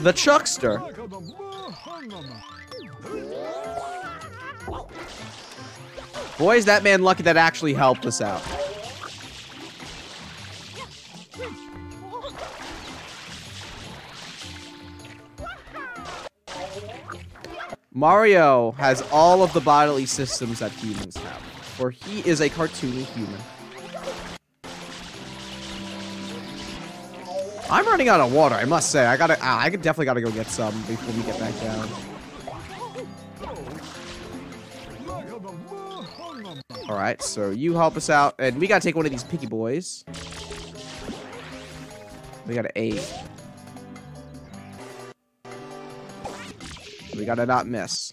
the Chuckster. Boy, is that man lucky that actually helped us out. Mario has all of the bodily systems that humans have, for he is a cartoony human. I'm running out of water, I must say. I gotta, ah, I definitely gotta go get some before we get back down. Alright, so you help us out, and we gotta take one of these picky boys. We gotta eight. We gotta not miss.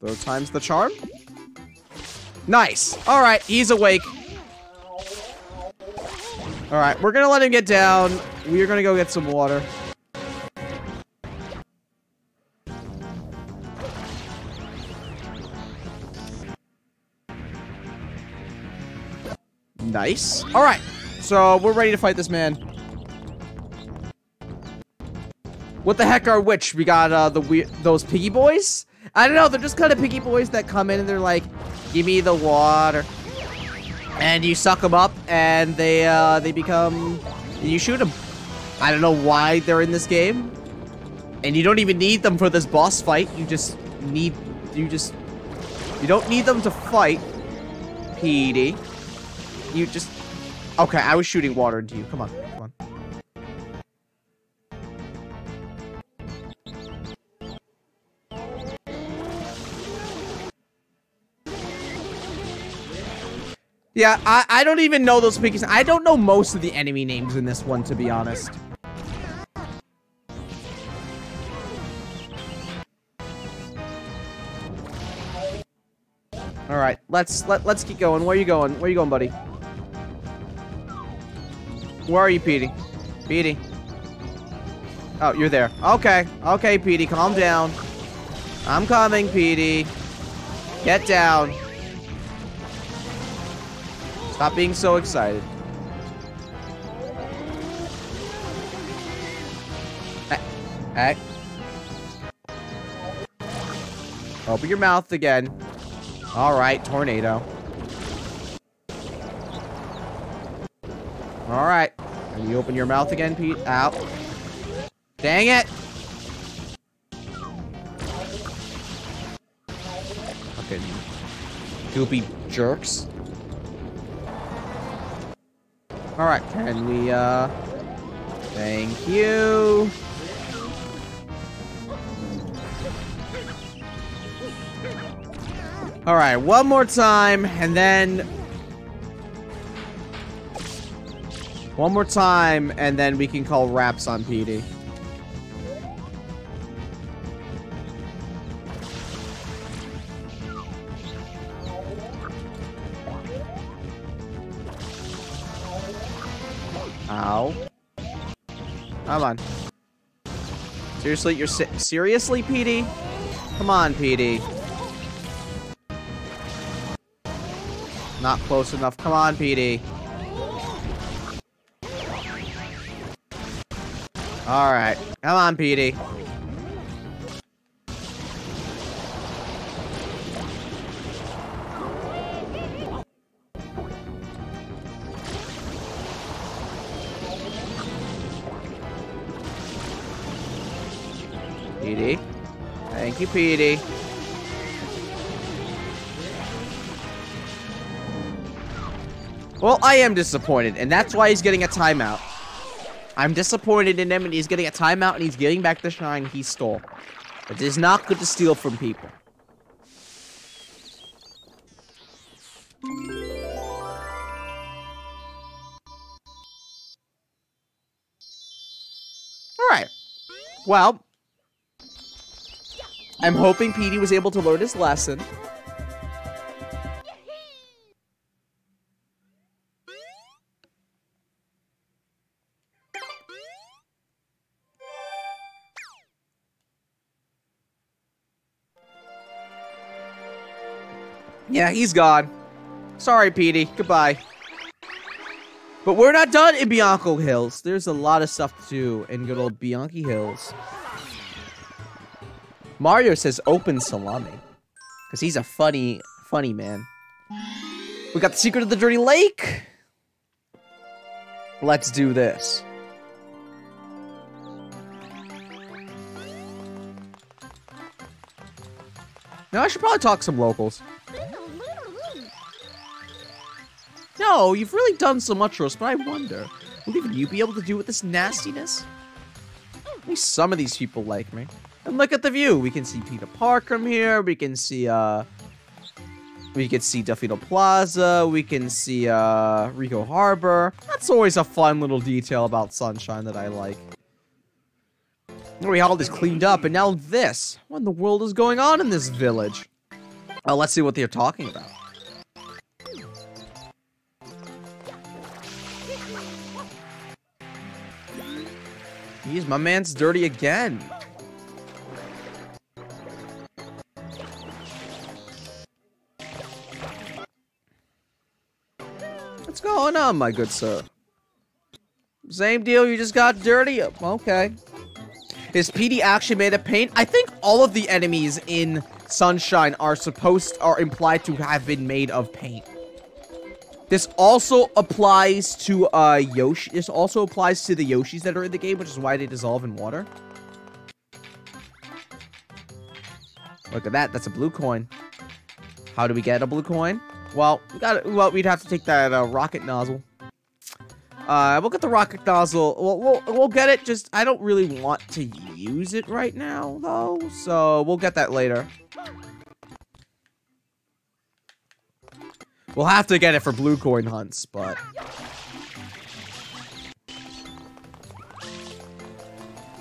Throw times the charm. Nice. All right, he's awake. All right, we're gonna let him get down. We're gonna go get some water. Nice. All right, so we're ready to fight this man. What the heck are which? We got uh, the weird those piggy boys. I don't know. They're just kind of piggy boys that come in and they're like, "Give me the water," and you suck them up, and they uh, they become. You shoot them. I don't know why they're in this game, and you don't even need them for this boss fight. You just need you just you don't need them to fight, Petey. You just okay. I was shooting water into you. Come on, come on. Yeah, I, I don't even know those piggies. I don't know most of the enemy names in this one, to be honest. All right, let's let let's keep going. Where are you going? Where are you going, buddy? Where are you, Petey? Petey. Oh, you're there. Okay, okay, Petey, calm down. I'm coming, Petey. Get down. Stop being so excited. Hey. Open your mouth again. Alright, tornado. Alright. Can you open your mouth again, Pete? Out. Dang it! Fucking goopy jerks. Alright, can we, uh... Thank you. Alright, one more time, and then... One more time, and then we can call wraps on Petey. Come on. Seriously, you're seriously, Petey? Come on, Petey. Not close enough. Come on, PD. Alright. Come on, Petey. You, Petey. Well, I am disappointed, and that's why he's getting a timeout. I'm disappointed in him, and he's getting a timeout, and he's getting back the shine he stole. It is not good to steal from people. Alright. Well, I'm hoping Petey was able to learn his lesson. Yeah, he's gone. Sorry, Petey. Goodbye. But we're not done in Bianco Hills. There's a lot of stuff to do in good old Bianco Hills. Mario says open salami. Because he's a funny, funny man. We got the secret of the dirty lake. Let's do this. Now I should probably talk some locals. No, you've really done so much for us, but I wonder, will even you be able to do with this nastiness? At least some of these people like me. And look at the view. We can see Pinna Park from here. We can see, uh... We can see Delfino Plaza. We can see, uh... Ricco Harbor. That's always a fun little detail about Sunshine that I like. We had all this cleaned up, and now this. What in the world is going on in this village? Let's see what they're talking about. Jeez, my man's dirty again. What's going on, my good sir? Same deal, you just got dirty? Okay. Is Petey actually made of paint? I think all of the enemies in Sunshine are supposed, are implied to have been made of paint. This also applies to, uh, Yoshi. This also applies to the Yoshis that are in the game, which is why they dissolve in water. Look at that. That's a blue coin. How do we get a blue coin? Well, we got. Well, we'd have to take that uh, rocket nozzle. Uh, we'll get the rocket nozzle. We'll, we'll, we'll get it. Just I don't really want to use it right now, though. So we'll get that later. We'll have to get it for blue coin hunts, but...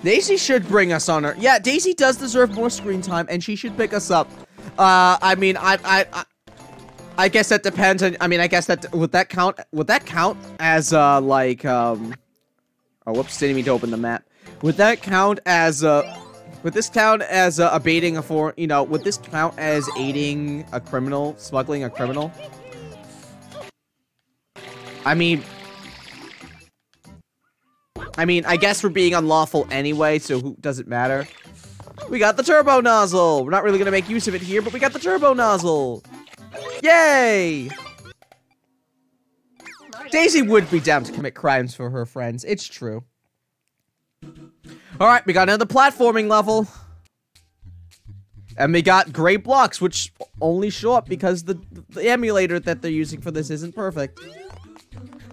Daisy should bring us on her. Yeah, Daisy does deserve more screen time, and she should pick us up. Uh, I mean, I, I, I, I guess that depends on, I mean, I guess that, would that count, would that count as, uh, like, um, oh, whoops, didn't mean to open the map. Would that count as, uh, would this count as, uh, abating a for, you know, would this count as aiding a criminal, smuggling a criminal? I mean... I mean, I guess we're being unlawful anyway, so who does it matter? We got the turbo nozzle! We're not really gonna make use of it here, but we got the turbo nozzle! Yay! Daisy would be down to commit crimes for her friends. It's true. Alright, we got another platforming level. And we got gray blocks, which only show up because the, the emulator that they're using for this isn't perfect.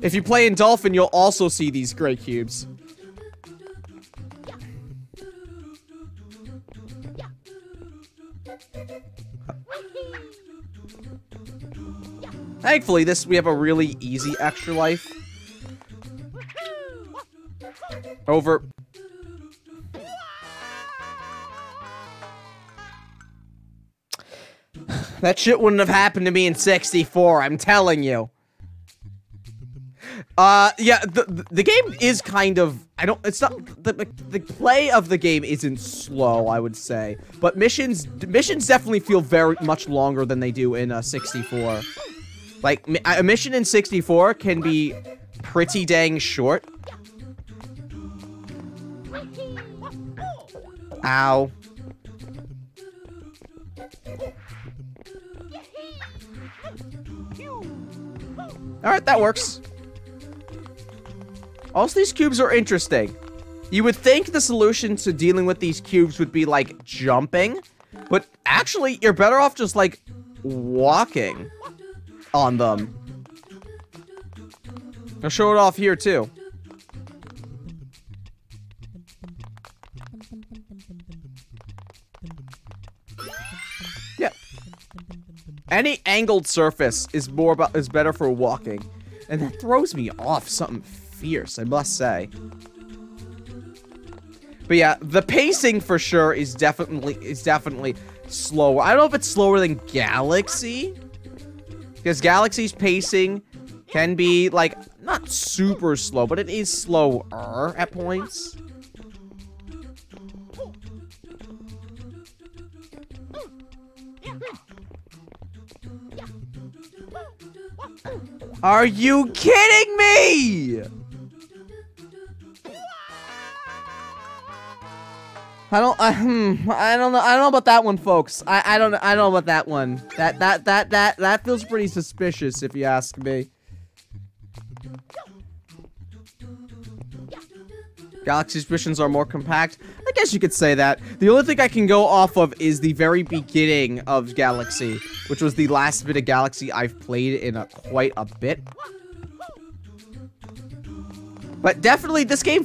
If you play in Dolphin, you'll also see these gray cubes. Thankfully, this we have a really easy extra life. Over. <sighs> that shit wouldn't have happened to me in 64, I'm telling you. Uh, yeah, the, the game is kind of, I don't, it's not, the, the play of the game isn't slow, I would say. But missions, missions definitely feel very much longer than they do in uh, 64. Like, a mission in 64 can be pretty dang short. Ow. Alright, that works. Also, these cubes are interesting. You would think the solution to dealing with these cubes would be, like, jumping. But actually, you're better off just, like, walking on them. I'll show it off here, too. Yeah. Any angled surface is more about is better for walking. And that throws me off something fierce, I must say. But yeah, the pacing for sure is definitely is definitely slower. I don't know if it's slower than Galaxy. Because Galaxy's pacing can be like not super slow, but it is slower at points. Are you kidding me? I don't. I, hmm, I don't know. I don't know about that one, folks. I. I don't. I don't know about that one. That. That. That. That. That feels pretty suspicious, if you ask me. Galaxy's missions are more compact. I guess you could say that. The only thing I can go off of is the very beginning of Galaxy, which was the last bit of Galaxy I've played in a, quite a bit. But definitely, this game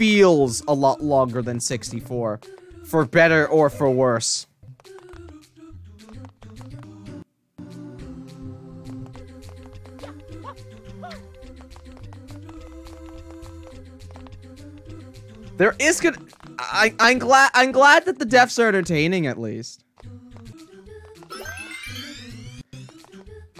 feels a lot longer than 64. For better or for worse. There is good. I I'm glad I'm glad that the deaths are entertaining at least.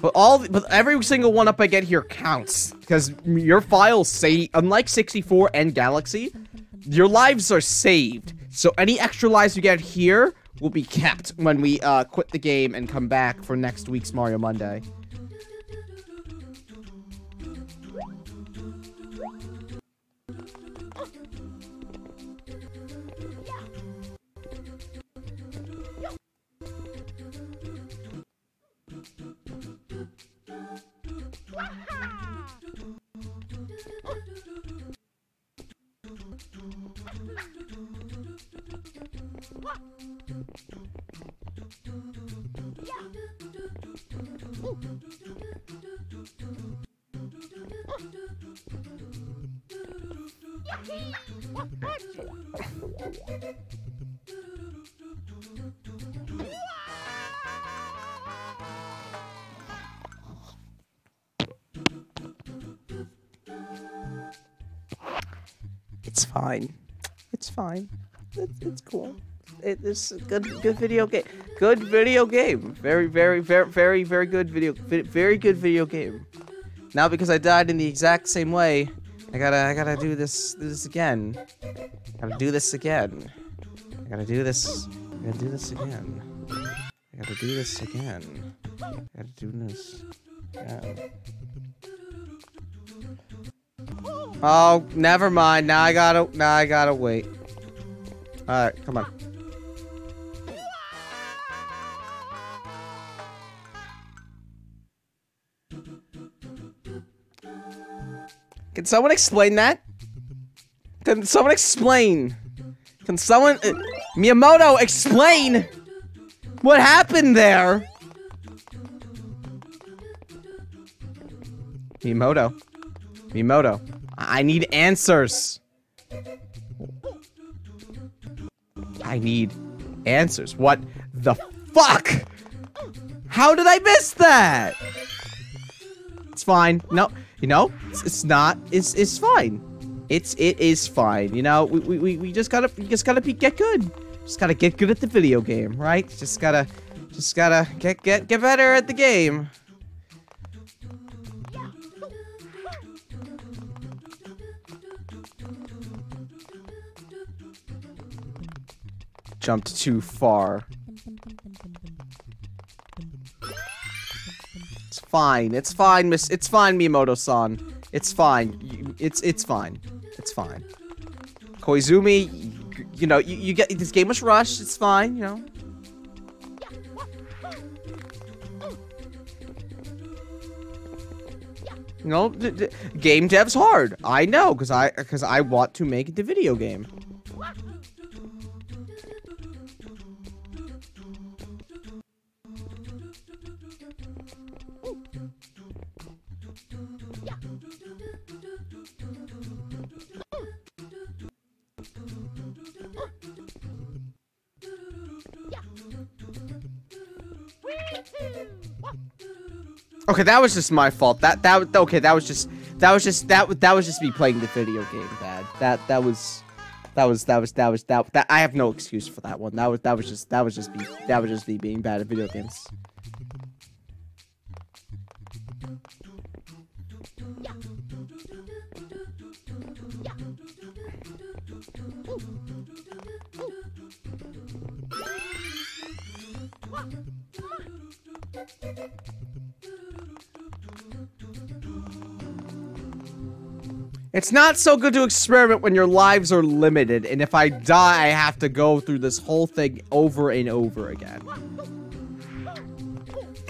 But all but every single one up I get here counts because your files say unlike 64 and Galaxy, your lives are saved. So any extra lives you get here will be kept when we uh, quit the game and come back for next week's Mario Monday. It's fine. It's fine. It's, it's cool. It is a good good video game. Good video game. Very very very very very good video. vi- Very good video game. Now because I died in the exact same way, I gotta I gotta do this do this again. Gotta do this again. I gotta do this. I gotta do this again. I gotta do this again. I gotta do this again. Oh, never mind. Now I gotta. Now I gotta wait. All right, come on. Can someone explain that? Can someone explain? Can someone uh, Miyamoto explain what happened there? Miyamoto. Miyamoto. I need answers. I need answers. What the fuck? How did I miss that? It's fine. No, you know, it's, it's not. It's it's fine. It's it is fine. You know, we, we, we just gotta we just gotta be get good. Just gotta get good at the video game, right? Just gotta just gotta get get get better at the game. Jumped too far. It's fine. It's fine, Miss. It's fine, Miyamoto-san. It's fine. It's it's fine. It's fine. Koizumi, you, know, you, you get this game was rushed. It's fine. You know. You game dev's hard. I know, cause I, cause I want to make the video game. Okay, that was just my fault. That that okay, that was just that was just that that was just me playing the video game bad. That that was that was that was that was that that I have no excuse for that one. That was that was just that was just me that was just me being bad at video games. It's not so good to experiment when your lives are limited, and if I die, I have to go through this whole thing over and over again.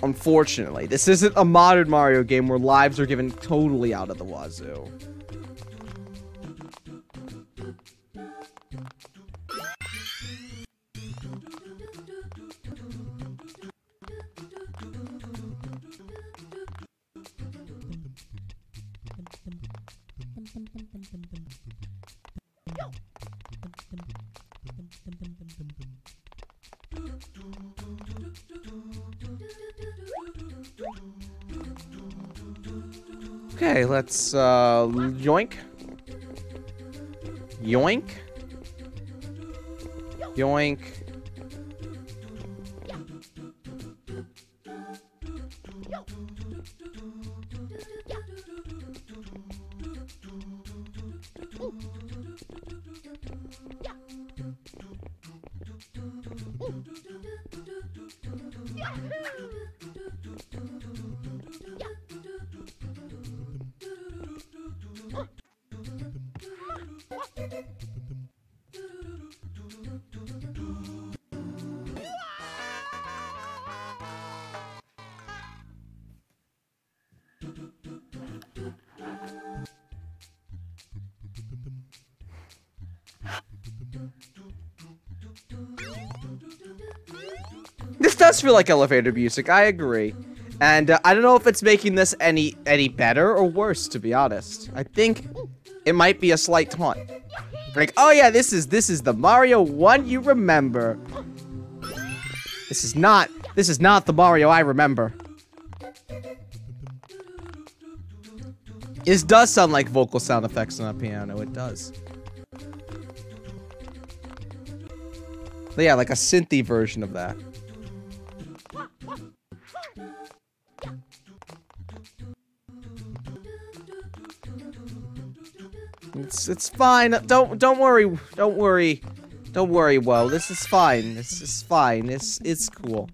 Unfortunately, this isn't a modern Mario game where lives are given totally out of the wazoo. Okay, let's uh yoink. Yoink. Yoink. Does feel like elevator music. I agree, and uh, I don't know if it's making this any any better or worse. To be honest, I think it might be a slight taunt. Like, oh yeah, this is this is the Mario one you remember. This is not this is not the Mario I remember. This does sound like vocal sound effects on a piano. It does. But yeah, like a synthy version of that. It's fine. Don't don't worry. Don't worry. Don't worry. Well, this is fine. This is fine. It's it's cool.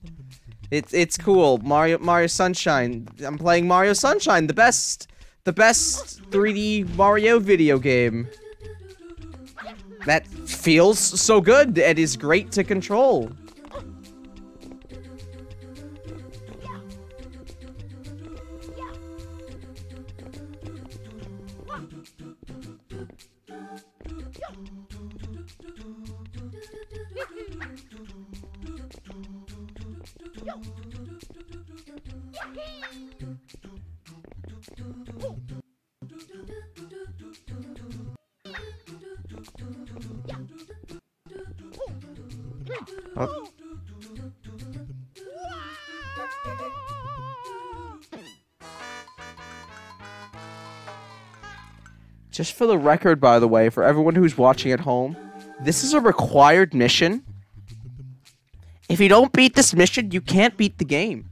It's it's cool. Mario Mario Sunshine. I'm playing Mario Sunshine, the best the best 3D Mario video game. That feels so good and is great to control. Just for the record, by the way, for everyone who's watching at home, this is a required mission. If you don't beat this mission, you can't beat the game.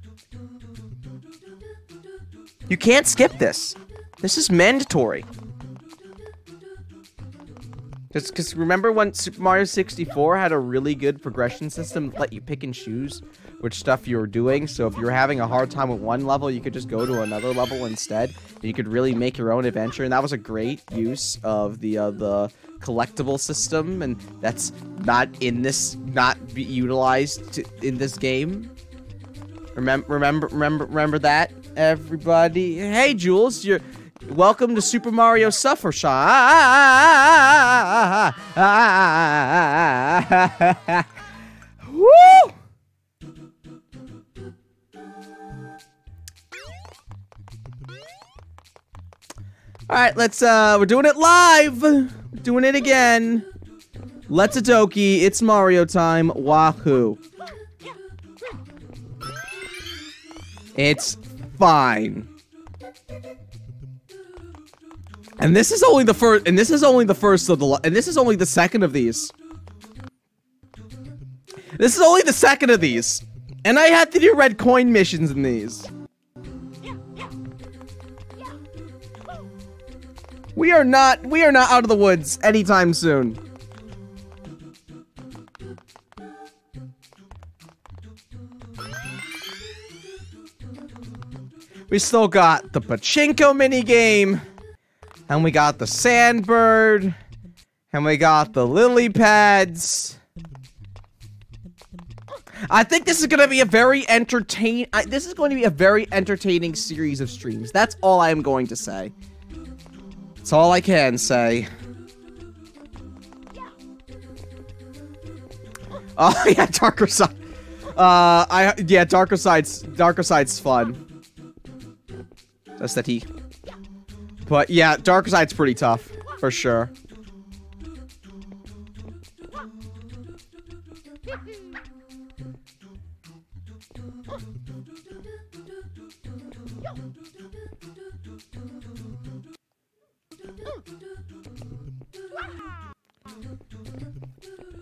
You can't skip this. This is mandatory. Because remember when Super Mario 64 had a really good progression system that let you pick and choose which stuff you were doing. So if you were having a hard time with one level, you could just go to another level instead. You could really make your own adventure. And that was a great use of the uh, the collectible system. And that's not in this, not be utilized to, in this game. Remember, remember, remember, remember that, everybody. Hey, Jules, you're. Welcome to Super Mario Suffer Shot. Woo! All right, let's uh we're doing it live. Doing it again. Let's a doki. It's Mario time. Wahoo. It's fine. And this is only the first, and this is only the first of the, and this is only the second of these. This is only the second of these. And I had to do red coin missions in these. We are not, we are not out of the woods anytime soon. We still got the pachinko minigame. And we got the sandbird. And we got the lily pads. I think this is going to be a very entertain. I, this is going to be a very entertaining series of streams. That's all I am going to say. That's all I can say. Oh <laughs> yeah, darker side. Uh, I yeah, darker side's darker side's fun. That's that he. But yeah, Dark side's pretty tough for sure.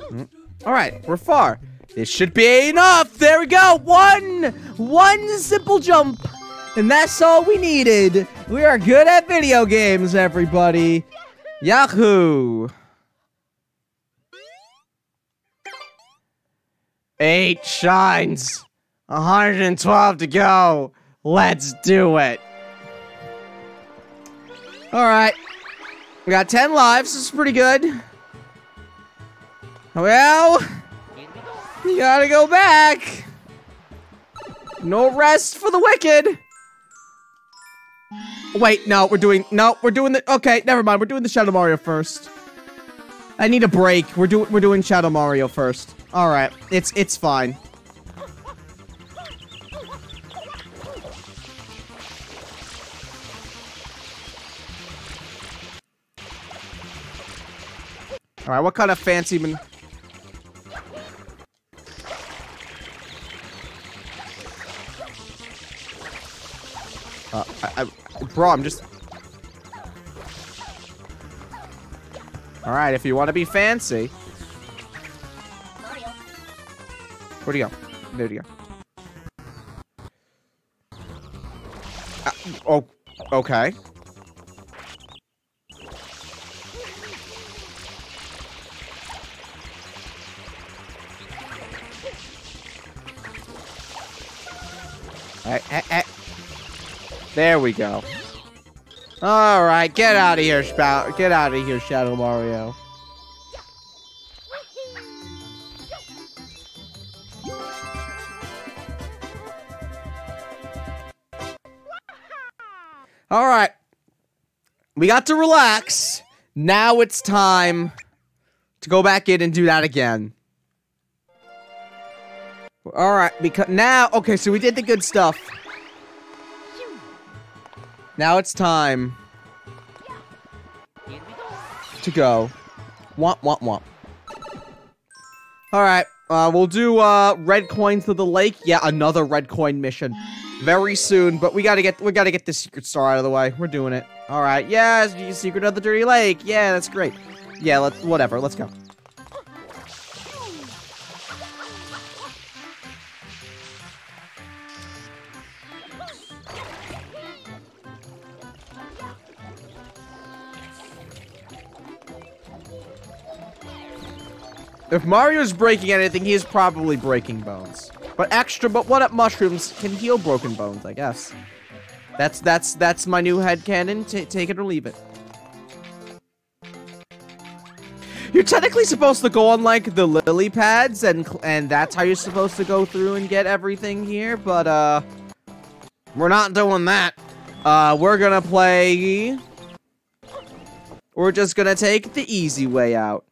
Hmm. All right, we're far. This should be enough. There we go. One, one simple jump. And that's all we needed. We are good at video games, everybody. Yahoo. Eight shines. 112 to go. Let's do it. All right. We got 10 lives. This is pretty good. Well, you gotta go back. No rest for the wicked. Wait, no, we're doing, no, we're doing the, okay, never mind. We're doing the Shadow Mario first. I need a break. We're doing, we're doing Shadow Mario first. All right, it's, it's fine. All right, what kind of fancy man? Uh, I, I, bro, I'm just. All right, if you want to be fancy. Where'd he go? There he go. Uh, oh, okay. Hey, hey, hey. There we go. All right, get out of here, Spout. Get out of here, Shadow Mario. All right. We got to relax. Now it's time to go back in and do that again. All right, because now, okay, so we did the good stuff. Now it's time to go. Womp, womp, womp. All right, uh, we'll do uh, red coins to the lake. Yeah, another red coin mission very soon. But we gotta get we gotta get this secret star out of the way. We're doing it. All right. Yes, yeah, secret of the dirty lake. Yeah, that's great. Yeah, let's whatever. Let's go. If Mario's breaking anything, he is probably breaking bones. But extra, but what up mushrooms can heal broken bones, I guess. That's that's that's my new headcanon. T take it or leave it. You're technically supposed to go on like the lily pads, and and that's how you're supposed to go through and get everything here. But uh, we're not doing that. Uh, we're gonna play. We're just gonna take the easy way out.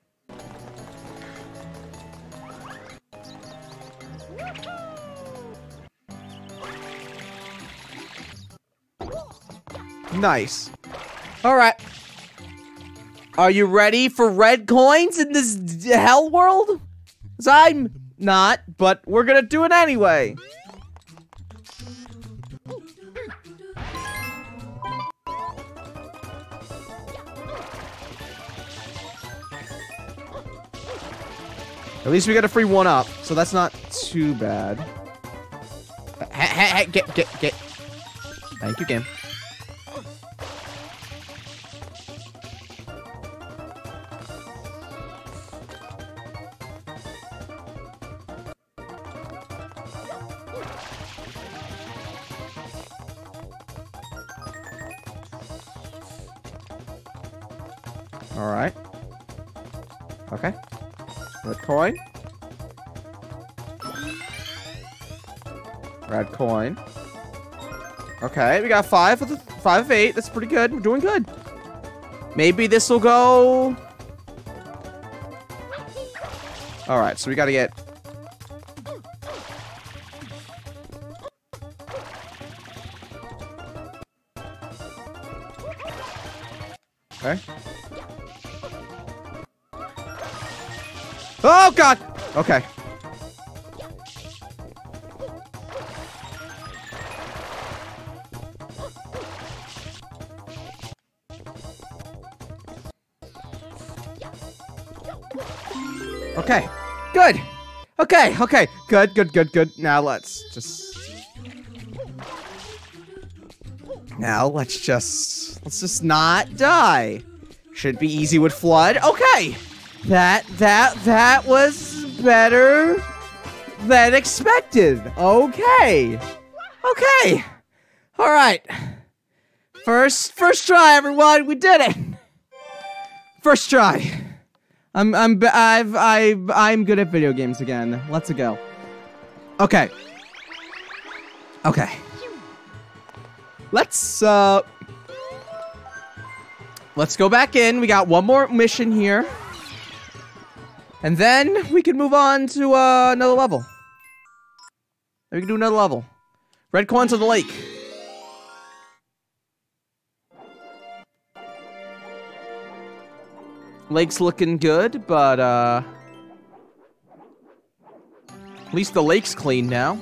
Nice. All right. Are you ready for red coins in this hell world? Cause I'm not, but we're gonna do it anyway. At least we got a free one up, so that's not too bad. Hey, hey, hey, get, get, get. Thank you, game. Okay, we got five of the five of eight. That's pretty good. We're doing good. Maybe this will go. All right, so we got to get. Okay. Oh God. Okay. Okay, okay. Good, good, good, good. Now let's just Now let's just let's just not die. Should be easy with FLUDD. Okay. That that that was better than expected. Okay. Okay. All right. First first try everyone. We did it. First try. I'm I'm I've I've I'm good at video games again. Let's go. Okay. Okay. Let's uh Let's go back in. We got one more mission here. And then we can move on to uh, another level. We can do another level. Red coins of the lake. Lake's looking good, but uh at least the lake's clean now.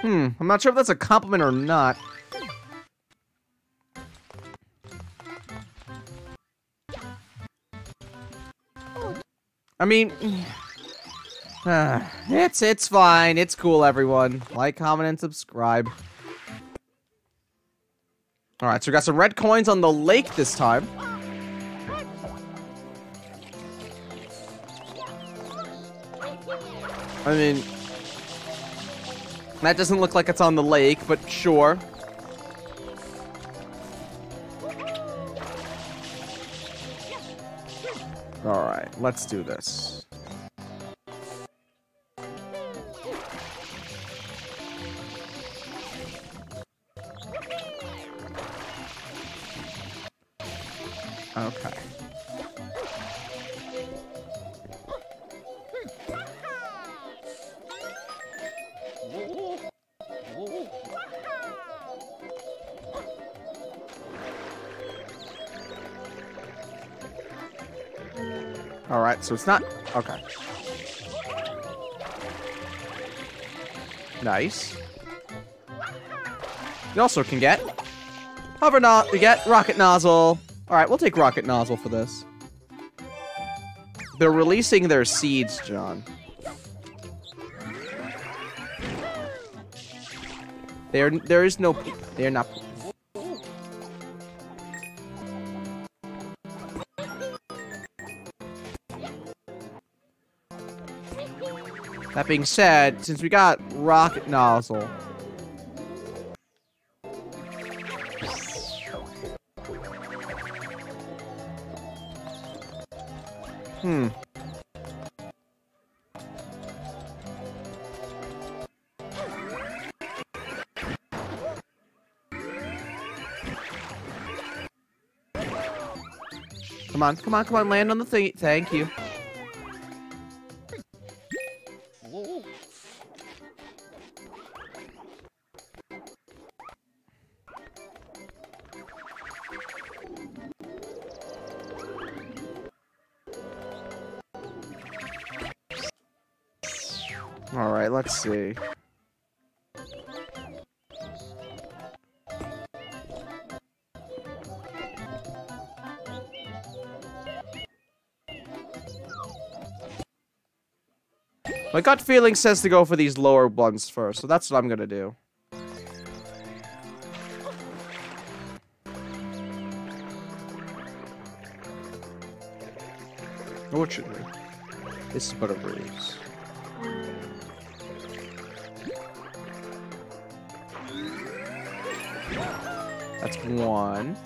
Hmm, I'm not sure if that's a compliment or not. I mean, <sighs> it's it's fine. It's cool, everyone. Like, comment, and subscribe. All right, so we got some red coins on the lake this time. I mean, that doesn't look like it's on the lake, but sure. Alright, let's do this. So it's not... Okay. Nice. We also can get... Hover no we get rocket nozzle. Alright, we'll take rocket nozzle for this. They're releasing their seeds, John. There, there is no... They're not... That being said, since we got rocket nozzle, Hmm. Come on, come on, come on, land on the thing. Thank you. All right, let's see. My gut feeling says to go for these lower ones first, so that's what I'm gonna do. Fortunately, this is but a breeze. That's one.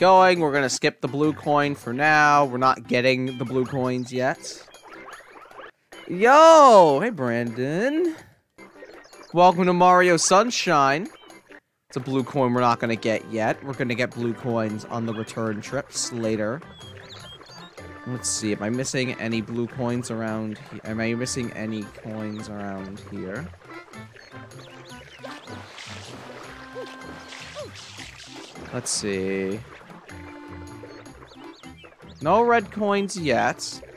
Going. We're going to skip the blue coin for now. We're not getting the blue coins yet. Yo! Hey, Brandon. Welcome to Mario Sunshine. It's a blue coin we're not going to get yet. We're going to get blue coins on the return trips later. Let's see. Am I missing any blue coins around here? Am I missing any coins around here? Let's see. No red coins yet. <laughs>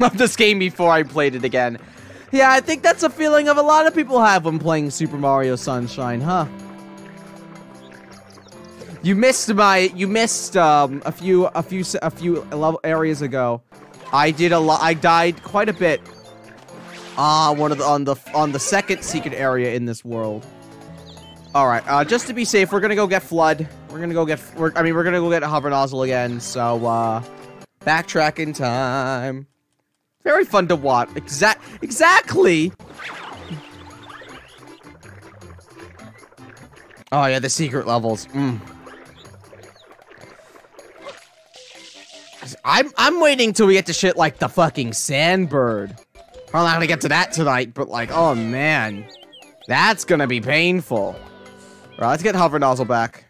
Of this game before I played it again. Yeah, I think that's a feeling of a lot of people have when playing Super Mario Sunshine, huh? You missed my, you missed um, a few, a few, a few level areas ago. I did a lot. I died quite a bit. Ah, one of the on the on the second secret area in this world. All right, uh, just to be safe, we're gonna go get FLUDD. We're gonna go get, I mean, we're gonna go get a Hover Nozzle again. So, uh, backtracking time. Very fun to watch. Exact, exactly. Oh yeah, the secret levels. Mm. I'm I'm waiting till we get to shit like the fucking Sandbird. We're not gonna get to that tonight, but like, oh man, that's gonna be painful. All right, let's get hover nozzle back.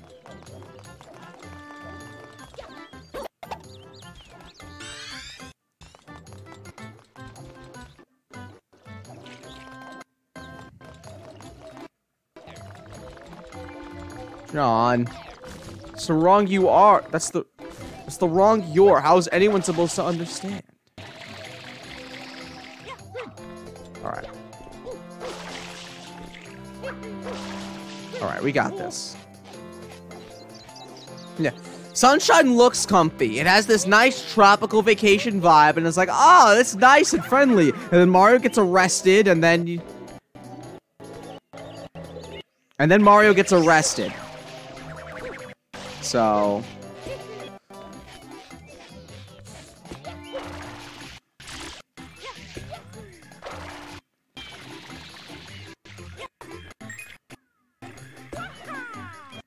John. It's the wrong you are. That's the that's the wrong you're. How is anyone supposed to understand? Alright. Alright, we got this. Yeah. Sunshine looks comfy. It has this nice tropical vacation vibe, and it's like, oh, it's nice and friendly. And then Mario gets arrested, and then you... And then Mario gets arrested. So...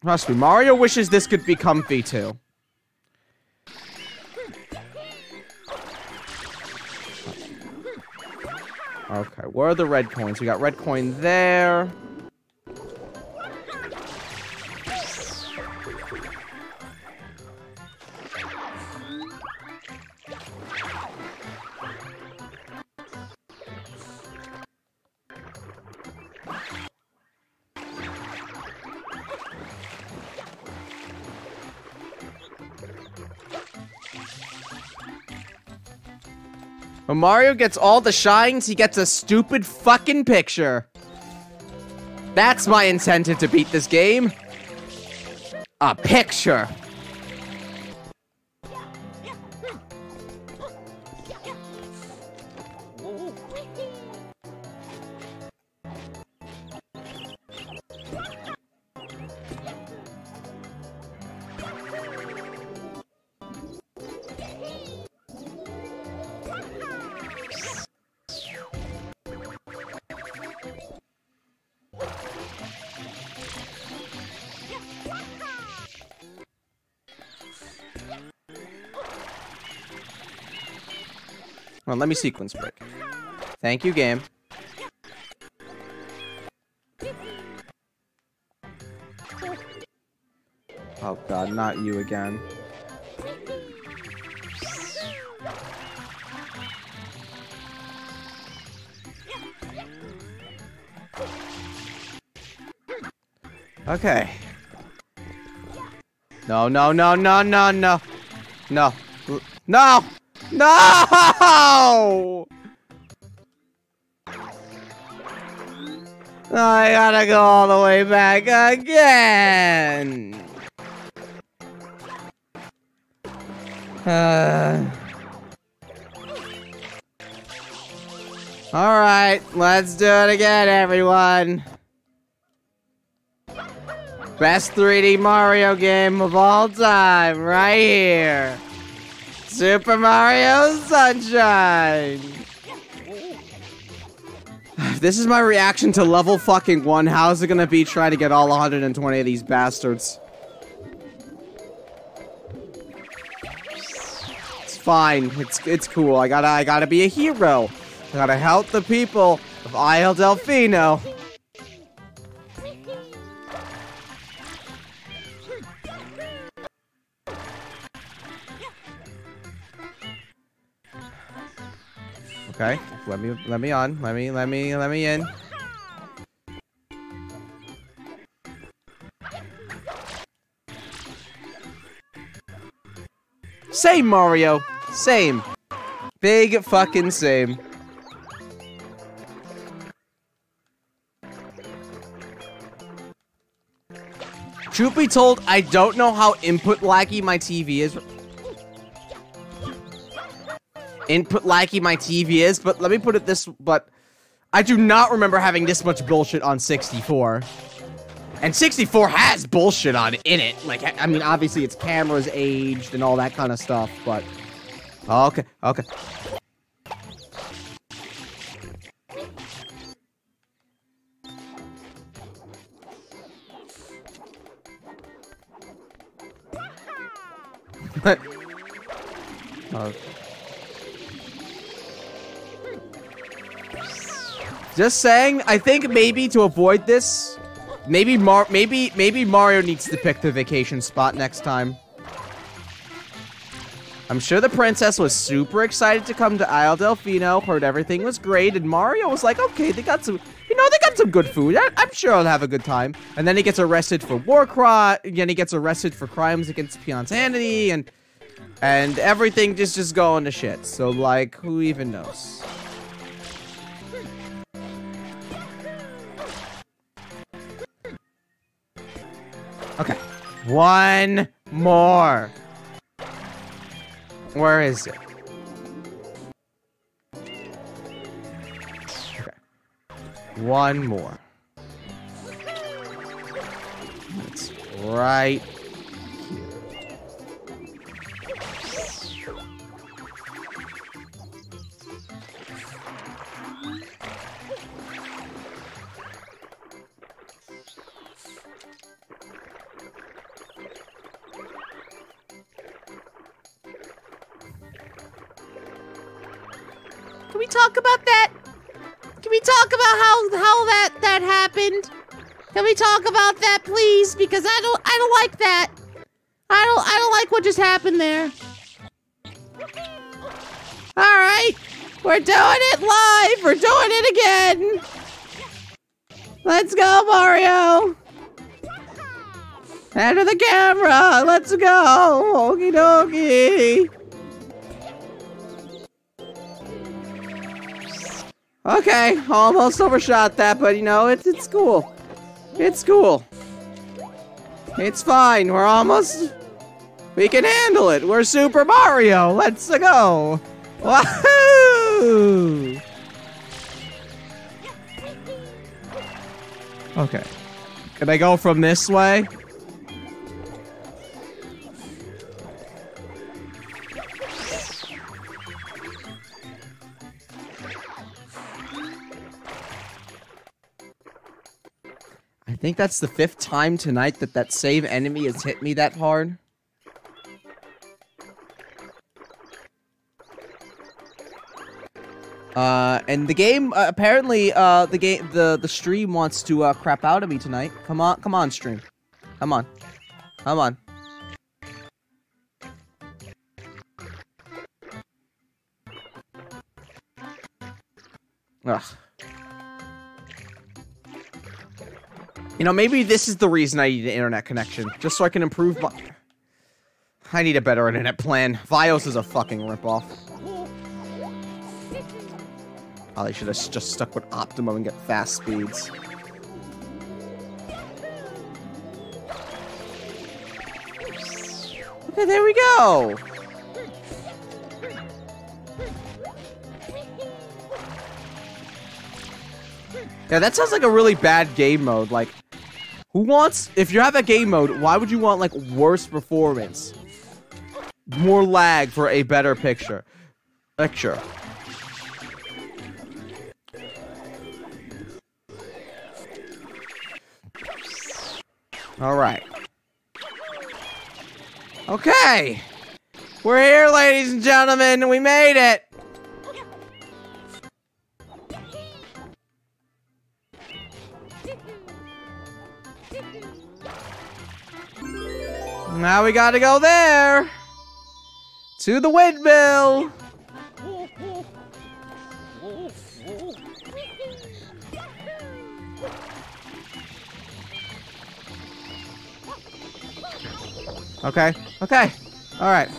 Trust me, Mario wishes this could be comfy too. Okay, where are the red coins? We got red coin there. When Mario gets all the shines, he gets a stupid fucking picture. That's my incentive to beat this game. A picture. Well, let me sequence break. Thank you, game. Oh god, not you again. Okay. No, no, no, no, no, no. No. No! No! I gotta go all the way back again. Uh. Alright, let's do it again, everyone. Best 3D Mario game of all time, right here. Super Mario Sunshine. This is my reaction to level fucking one. How's it gonna be trying to get all 120 of these bastards? It's fine. It's it's cool. I gotta I gotta be a hero. I gotta help the people of Isle Delfino. Okay, let me let me on. Let me let me let me in. Same Mario. Same. Big fucking same. Truth be told, I don't know how input laggy my TV is. Input laggy my TV is, but let me put it this, but I do not remember having this much bullshit on 64. And 64 has bullshit on in it. Like, I mean, obviously its camera's aged and all that kind of stuff, but... Oh, okay, okay. <laughs> okay. Oh. Just saying, I think maybe to avoid this, maybe Mar maybe maybe Mario needs to pick the vacation spot next time. I'm sure the princess was super excited to come to Isle Delfino, heard everything was great, and Mario was like, okay, they got some, you know, they got some good food. I am sure I'll have a good time. And then he gets arrested for war crime, then he gets arrested for crimes against sanity, and and everything just just going to shit. So like, who even knows? Okay. One more. Where is it? Okay. One more. It's right talk about that? Can we talk about how how that that happened? Can we talk about that, please? Because I don't I don't like that. I don't I don't like what just happened there. All right, we're doing it live. We're doing it again. Let's go, Mario. Enter the camera. Let's go. Okie dokie. Okay, almost overshot that, but you know, it's it's cool. It's cool. It's fine. We're almost we can handle it. We're Super Mario. Let's go. Wahoo! Okay. Can I go from this way? Think that's the fifth time tonight that that same enemy has hit me that hard. Uh, and the game, uh, apparently, uh, the game, the, the stream wants to, uh, crap out of me tonight. Come on, come on, stream. Come on. Come on. Ugh. You know, maybe this is the reason I need an internet connection. Just so I can improve my... I need a better internet plan. Fios is a fucking ripoff. Oh, they should have just stuck with Optimum and get fast speeds. Okay, there we go! Yeah, that sounds like a really bad game mode. Like, Who wants, if you have that game mode, why would you want like worse performance? More lag for a better picture. Picture. All right. Okay. We're here, ladies and gentlemen. We made it. Now we gotta go there. To the windmill. Okay, okay. Alright.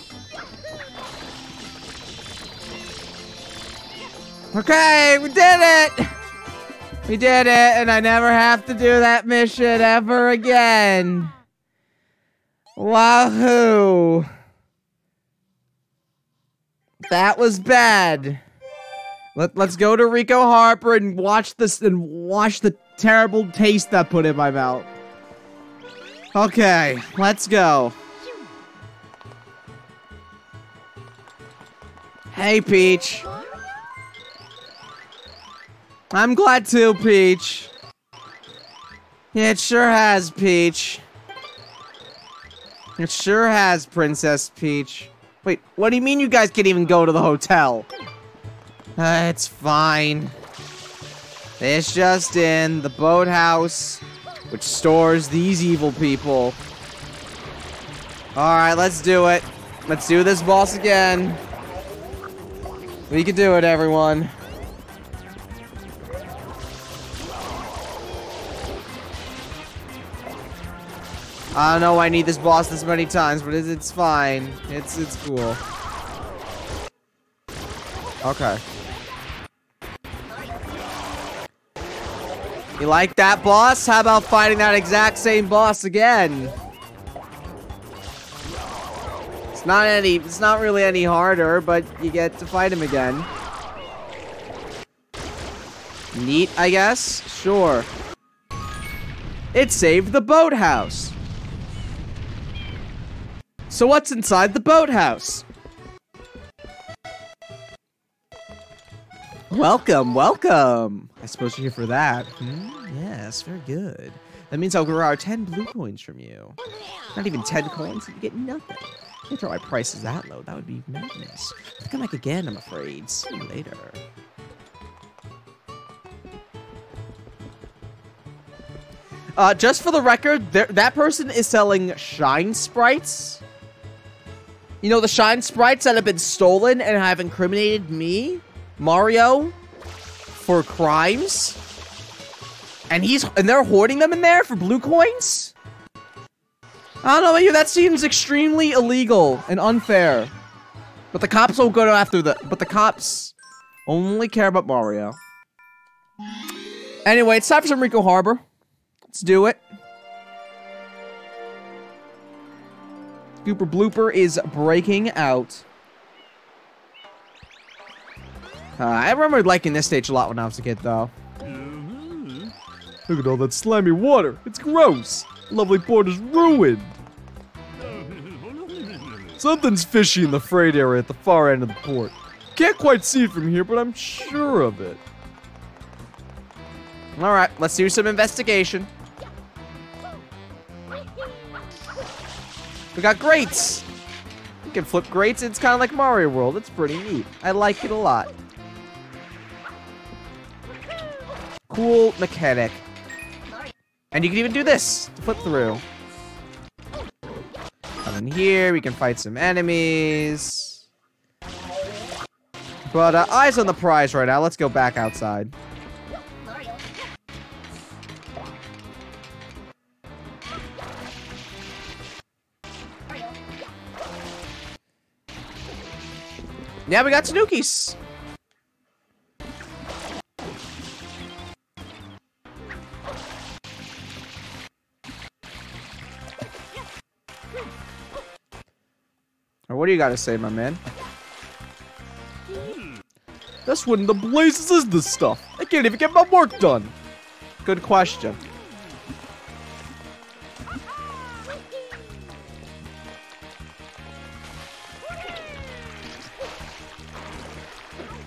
Okay, we did it! We did it, and I never have to do that mission ever again. Wahoo! That was bad. Let, let's go to Ricco Harbor and watch this and wash the terrible taste that put in my mouth. Okay, let's go. Hey, Peach. I'm glad too, Peach. It sure has, Peach. It sure has, Princess Peach. Wait, what do you mean you guys can't even go to the hotel? Uh, it's fine. It's just in the boathouse, which stores these evil people. Alright, let's do it. Let's do this boss again. We can do it, everyone. I don't know why I need this boss this many times, but it's, it's fine. It's it's cool. Okay. You like that boss? How about fighting that exact same boss again? It's not any it's not really any harder, but you get to fight him again. Neat, I guess? Sure. It saved the boathouse. So what's inside the boathouse? Welcome, welcome. I suppose you're here for that. Hmm? Yes, very good. That means I'll grow 10 blue coins from you. Not even 10 coins, you get nothing. Can't throw my prices that low, that would be madness. I'll come back again, I'm afraid. See you later. Uh, just for the record, that person is selling shine sprites. You know, the shine sprites that have been stolen and have incriminated me, Mario, for crimes. And he's and they're hoarding them in there for blue coins? I don't know you, that seems extremely illegal and unfair. But the cops won't go after the but the cops only care about Mario. Anyway, it's time for some Ricco Harbor. Let's do it. Gooper Blooper is breaking out. Uh, I remember liking this stage a lot when I was a kid, though. Look at all that slimy water. It's gross. Lovely port is ruined. Something's fishy in the freight area at the far end of the port. Can't quite see it from here, but I'm sure of it. Alright, let's do some investigation. We got grates. You can flip grates. It's kind of like Mario World. It's pretty neat. I like it a lot. Cool mechanic. And you can even do this to flip through. Come in here. We can fight some enemies. But uh, eyes on the prize right now. Let's go back outside. Yeah, we got. Or what do you got to say, my man? That's when the blazes is this stuff. I can't even get my work done. Good question.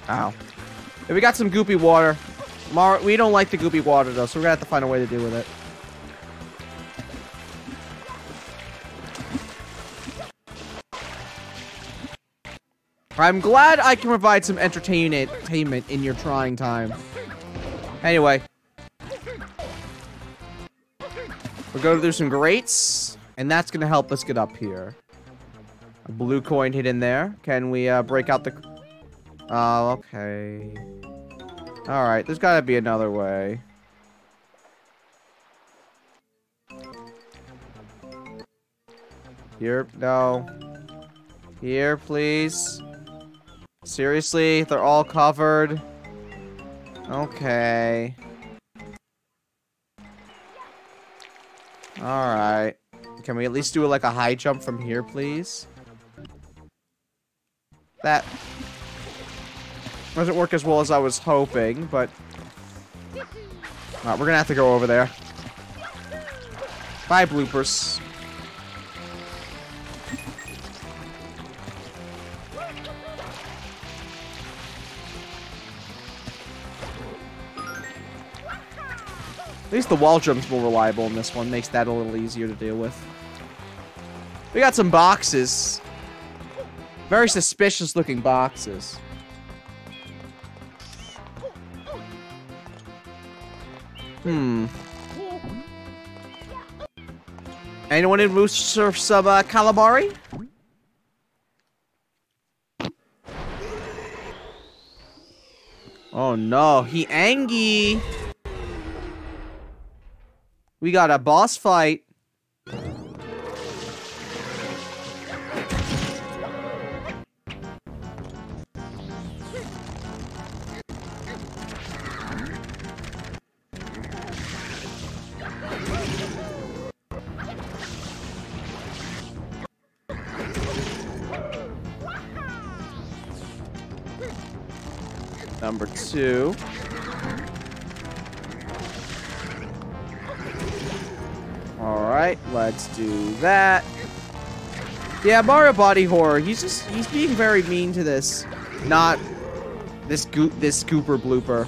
Ow. We got some goopy water. Mar we don't like the goopy water though, so we're gonna have to find a way to deal with it. I'm glad I can provide some entertainment in your trying time. Anyway. We're going to do some grates, and that's going to help us get up here. A blue coin hidden there. Can we uh, break out the... Oh, okay. Alright, there's got to be another way. Here, no. Here, please. Seriously? They're all covered? Okay. Alright. Can we at least do like a high jump from here, please? That doesn't work as well as I was hoping, but... Alright, we're gonna have to go over there. Bye, bloopers. At least the wall jump's more reliable in this one. Makes that a little easier to deal with. We got some boxes. Very suspicious looking boxes. Hmm. Anyone in Moose surf some uh, calamari? Oh no, he Angie. We got a boss fight. Alright, let's do that. Yeah, Mario Body Horror, he's just, he's being very mean to this. Not this goop, this Gooper Blooper,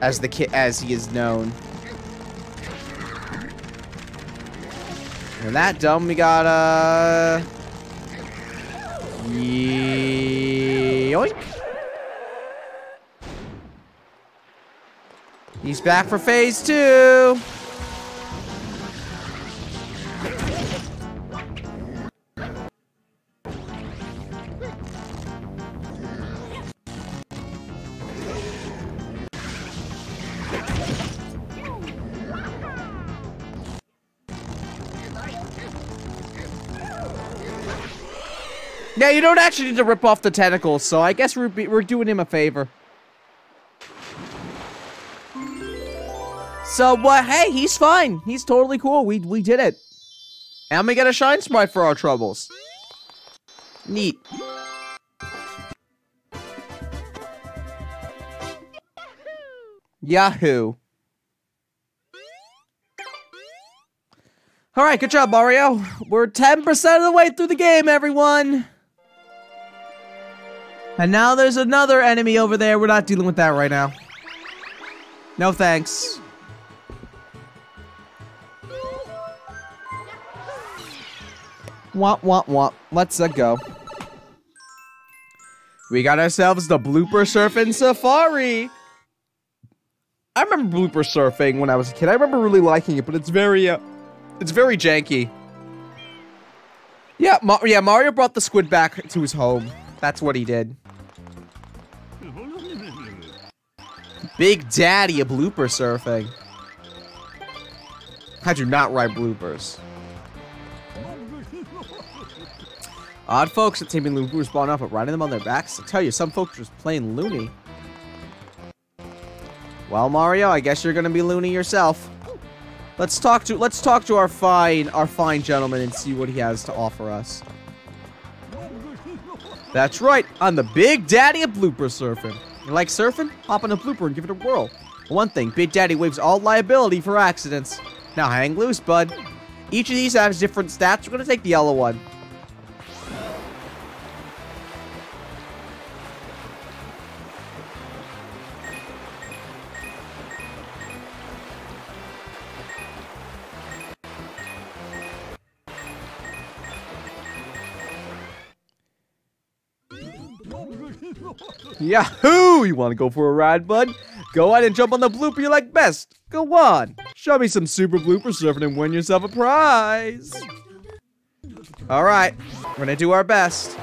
as the kid, as he is known. And that dumb, we got, uh... Yoink. He's back for phase two. Yeah, you don't actually need to rip off the tentacles, so I guess we're, we're doing him a favor. So, what? hey, he's fine. He's totally cool. We, we did it. And we get a Shine Sprite for our troubles. Neat. Yahoo. Alright, good job, Mario. We're 10% of the way through the game, everyone. And now there's another enemy over there. We're not dealing with that right now. No thanks. Womp womp womp. Let's uh, go. We got ourselves the blooper surfing safari. I remember blooper surfing when I was a kid. I remember really liking it, but it's very, uh, it's very janky. Yeah, Ma yeah, Mario brought the squid back to his home. That's what he did. Big Daddy of blooper surfing. Do you not write bloopers. Odd folks at Taming Loon spawn up, but riding them on their backs. I tell you, some folks are just plain loony. Well, Mario, I guess you're gonna be loony yourself. Let's talk to let's talk to our fine our fine gentleman and see what he has to offer us. That's right, I'm the big daddy of blooper surfing. You like surfing? Hop on a blooper and give it a whirl. One thing, Big Daddy waives all liability for accidents. Now hang loose, bud. Each of these has different stats. We're gonna take the yellow one. Yahoo! You want to go for a ride, bud? Go ahead and jump on the blooper you like best. Go on. Show me some super blooper surfing and win yourself a prize. All right, we're gonna do our best.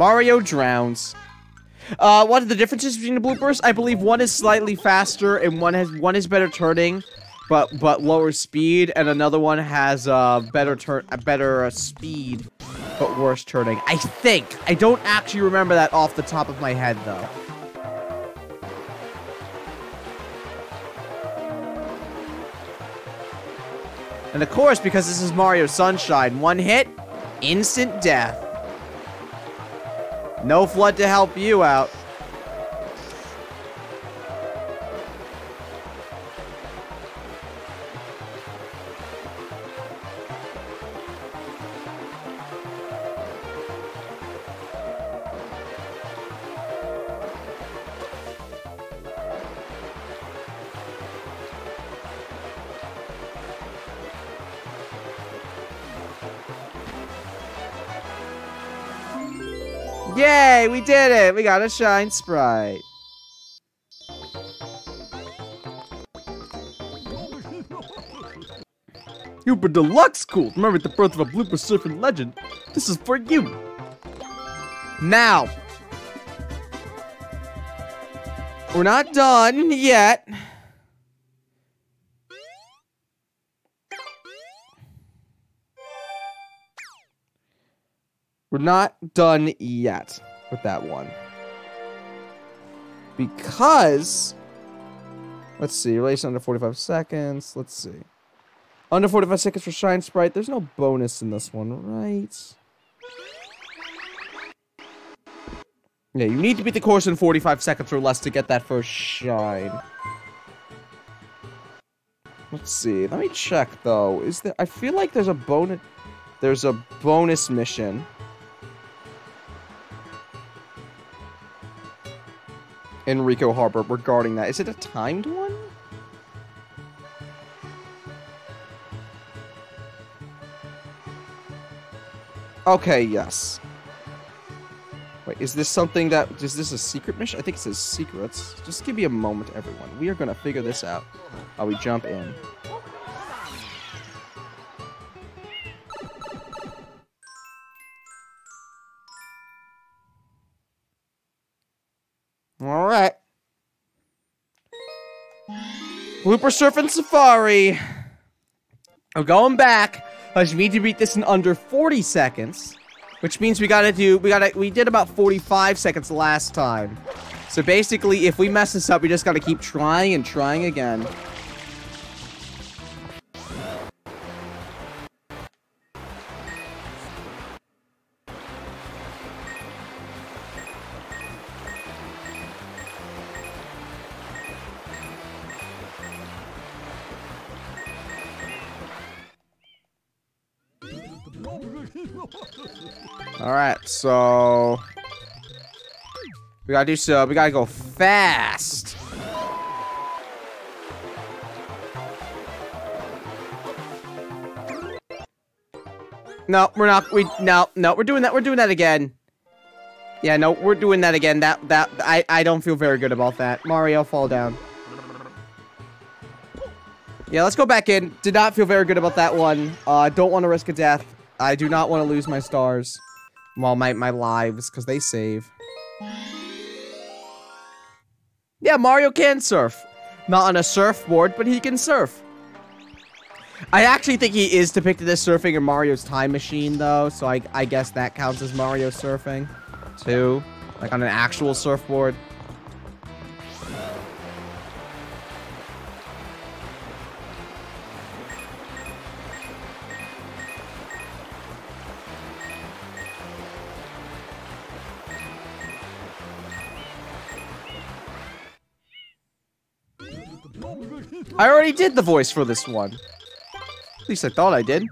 Mario drowns. Uh, what are the differences between the bloopers? I believe one is slightly faster and one has one is better turning, but but lower speed, and another one has uh better turn, a better uh, speed, but worse turning. I think. I don't actually remember that off the top of my head though. And of course, because this is Mario Sunshine, one hit, instant death. No FLUDD to help you out. Yay, we did it! We got a Shine Sprite. Super Deluxe Cool! Remember the birth of a blooper surfing legend? This is for you! Now! We're not done yet. We're not done yet with that one. Because... Let's see, release under 45 seconds. Let's see. Under 45 seconds for Shine Sprite. There's no bonus in this one, right? Yeah, you need to beat the course in 45 seconds or less to get that first Shine. Let's see. Let me check, though. Is there... I feel like there's a bonus... There's a bonus mission. Enrico Harbor regarding that. Is it a timed one? Okay, yes. Wait, is this something that... Is this a secret mission? I think it says secrets. Just give me a moment, everyone. We are going to figure this out while we jump in. Alright. Blooper Surfing Safari. I'm going back. I need to beat this in under 40 seconds. Which means we gotta do, we gotta, we did about 45 seconds last time. So basically, if we mess this up, we just gotta keep trying and trying again. So... We gotta do so, we gotta go fast! No, we're not, we, no, no, we're doing that, we're doing that again. Yeah, no, we're doing that again. That, that, I, I don't feel very good about that. Mario, fall down. Yeah, let's go back in. Did not feel very good about that one. Uh, don't want to risk a death. I do not want to lose my stars. Well, my, my lives, because they save. Yeah, Mario can surf. Not on a surfboard, but he can surf. I actually think he is depicted as surfing in Mario's Time Machine, though, so I, I guess that counts as Mario surfing, too. Like on an actual surfboard. I already did the voice for this one. At least I thought I did.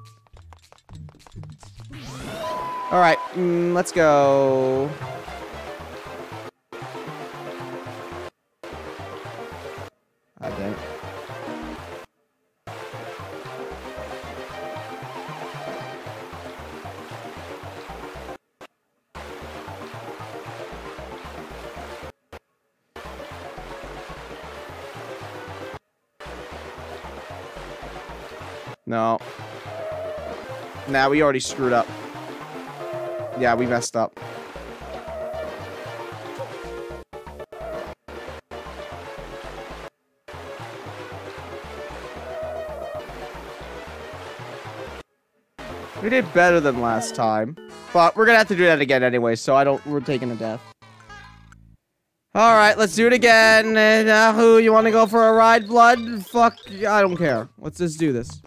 Alright, mm, let's go. No. Nah, we already screwed up. Yeah, we messed up. We did better than last time. But we're gonna have to do that again anyway, so I don't- we're taking a death. Alright, let's do it again. Uh, you wanna go for a ride, Blood? Fuck, I don't care. Let's just do this.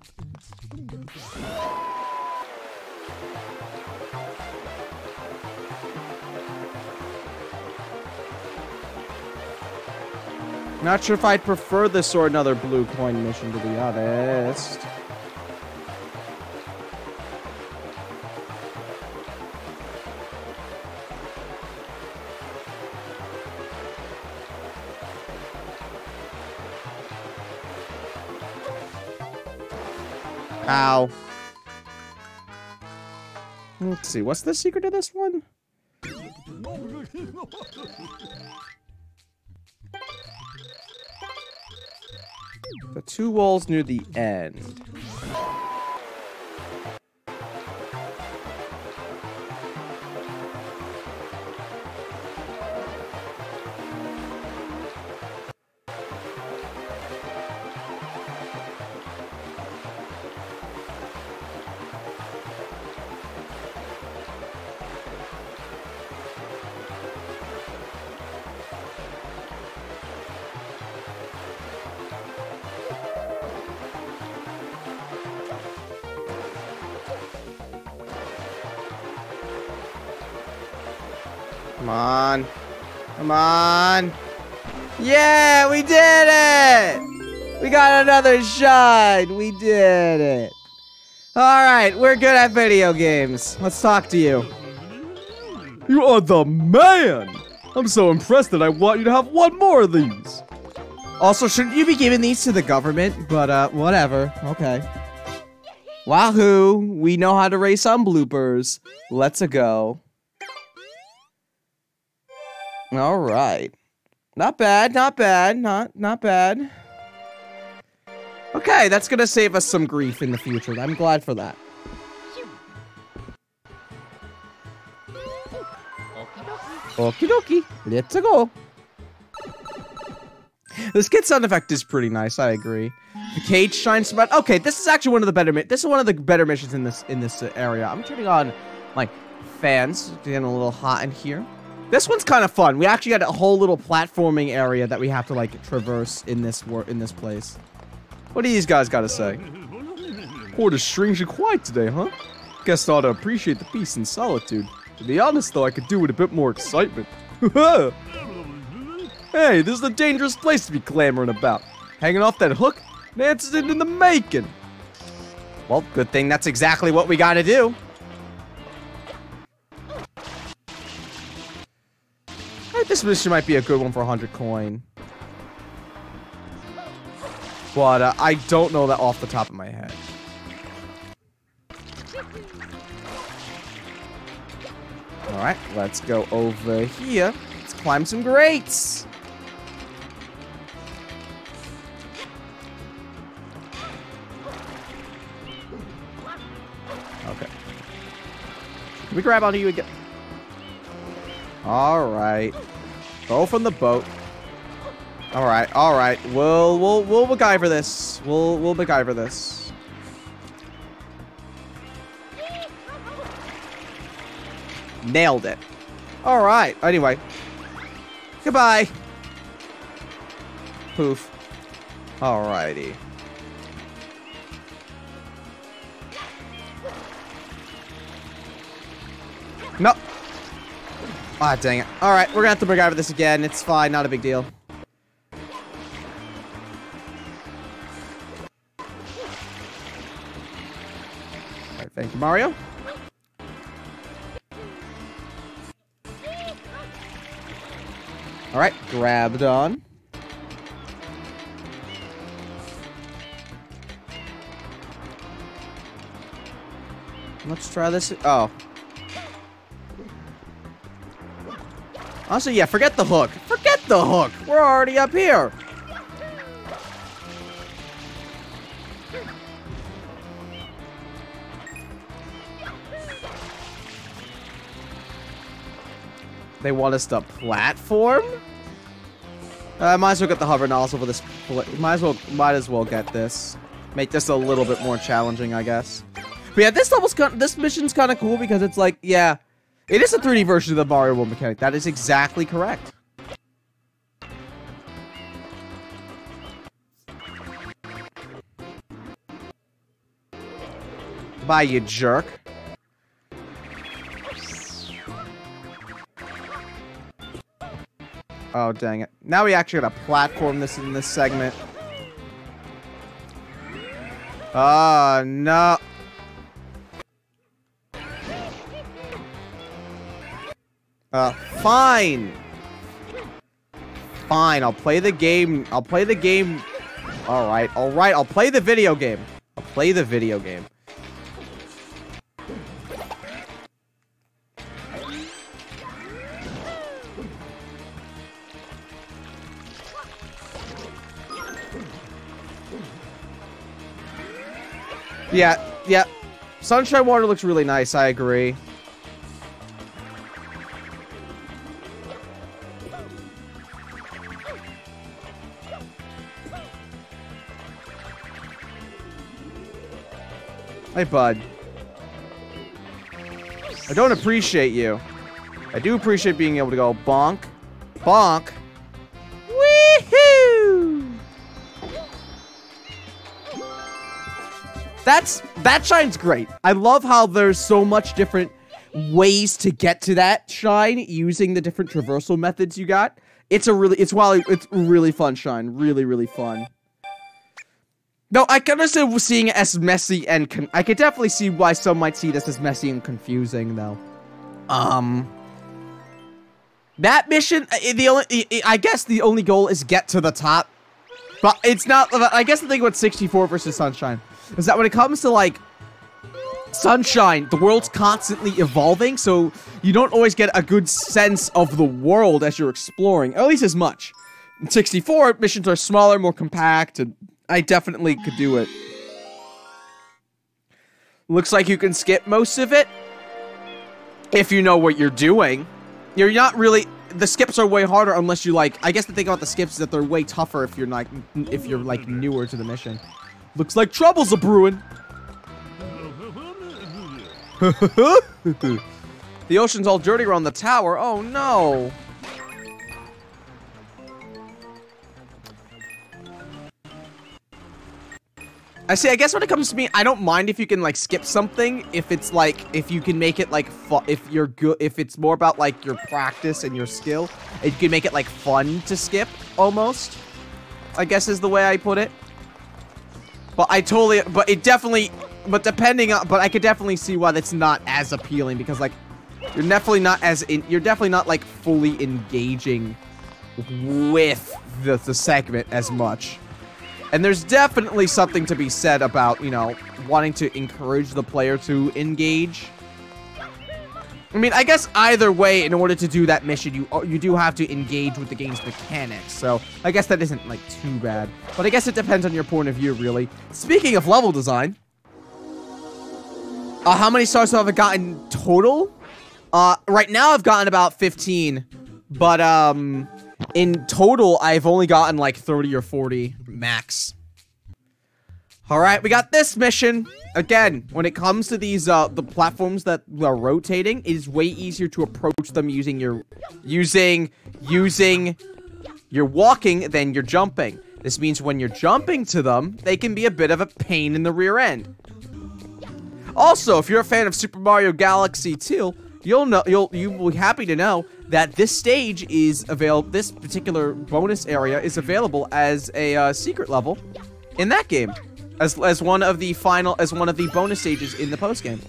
Not sure if I'd prefer this or another blue coin mission, to be honest. Ow. Let's see, what's the secret of this one? The two walls near the end. Another shine. We did it. All right, we're good at video games. Let's talk to you. You are the man! I'm so impressed that I want you to have one more of these. Also, shouldn't you be giving these to the government? But, uh, whatever. Okay. Wahoo! We know how to race on bloopers. Let's-a go. All right. Not bad, not bad, not not bad. Okay, that's gonna save us some grief in the future. I'm glad for that. Okie dokie, let's go. This kid sound effect is pretty nice. I agree. The cage shines bright. Okay, this is actually one of the better. This is one of the better missions in this in this area. I'm turning on like fans. Getting a little hot in here. This one's kind of fun. We actually got a whole little platforming area that we have to like traverse in this in this place. What do these guys got to say? Is strangely quiet today, huh? Guess I ought to appreciate the peace and solitude. To be honest, though, I could do with a bit more excitement. <laughs> hey, this is a dangerous place to be clamoring about. Hanging off that hook, an accident in the making. Well, good thing that's exactly what we got to do. This mission might be a good one for 100 coin. But uh, I don't know that off the top of my head. Alright, let's go over here. Let's climb some grates. Okay. Can we grab onto you again? Alright. Go from the boat. Alright, alright. We'll we'll we'll MacGyver this. We'll we'll MacGyver this. Nailed it. Alright, anyway. Goodbye. Poof. Alrighty. No. Ah, dang it. Alright, we're gonna have to MacGyver this again. It's fine, not a big deal. Alright, thank you, Mario. Alright, grabbed on. Let's try this. Oh. Honestly, yeah, forget the hook. Forget the hook. We're already up here. They want us to platform? I uh, might as well get the hover nozzle for this. Might as well, might as well get this. Make this a little bit more challenging, I guess. But yeah, this level's kind this mission's kind of cool because it's like, yeah, it is a 3D version of the Mario World mechanic. That is exactly correct. Bye, you jerk. Oh, dang it. Now we actually got to platform this in this segment. Uh, no. Uh, fine. Fine, I'll play the game. I'll play the game. Alright, alright, I'll play the video game. I'll play the video game. Yeah, yeah. Sunshine Water looks really nice, I agree. Hey, bud. I don't appreciate you. I do appreciate being able to go bonk, bonk, That's, that shine's great. I love how there's so much different ways to get to that shine using the different traversal methods you got. It's a really, it's while it's really fun shine. Really, really fun. No, I can understand seeing it as messy and I could definitely see why some might see this as messy and confusing, though. Um, that mission, uh, the only, I guess the only goal is get to the top, but it's not. I guess the thing with 64 versus Sunshine is that when it comes to like Sunshine, the world's constantly evolving, so you don't always get a good sense of the world as you're exploring, at least as much. In 64, missions are smaller, more compact, and I definitely could do it. Looks like you can skip most of it. If you know what you're doing. You're not really... The skips are way harder unless you like... I guess the thing about the skips is that they're way tougher if you're like... If you're like newer to the mission. Looks like trouble's a brewing. <laughs> the ocean's all dirty around the tower. Oh no. I see, I guess when it comes to me, I don't mind if you can, like, skip something, if it's, like, if you can make it, like, if you're good, if it's more about, like, your practice and your skill, and you can make it, like, fun to skip, almost, I guess is the way I put it. But I totally, but it definitely, but depending on, but I could definitely see why that's not as appealing, because, like, you're definitely not as, in, you're definitely not, like, fully engaging with the, the segment as much. And there's definitely something to be said about, you know, wanting to encourage the player to engage. I mean, I guess either way, in order to do that mission, you you do have to engage with the game's mechanics. So I guess that isn't, like, too bad. But I guess it depends on your point of view, really. Speaking of level design, uh, how many stars have I gotten total? Uh, right now I've gotten about 15. But, um, in total, I've only gotten like 30 or 40 max. Alright, we got this mission. Again, when it comes to these, uh, the platforms that are rotating, it is way easier to approach them using your, using, using your walking than your jumping. This means when you're jumping to them, they can be a bit of a pain in the rear end. Also, if you're a fan of Super Mario Galaxy 2, you'll know, you'll, you will be happy to know that this stage is available, this particular bonus area is available as a uh, secret level in that game. As as one of the final as one of the bonus stages in the post game.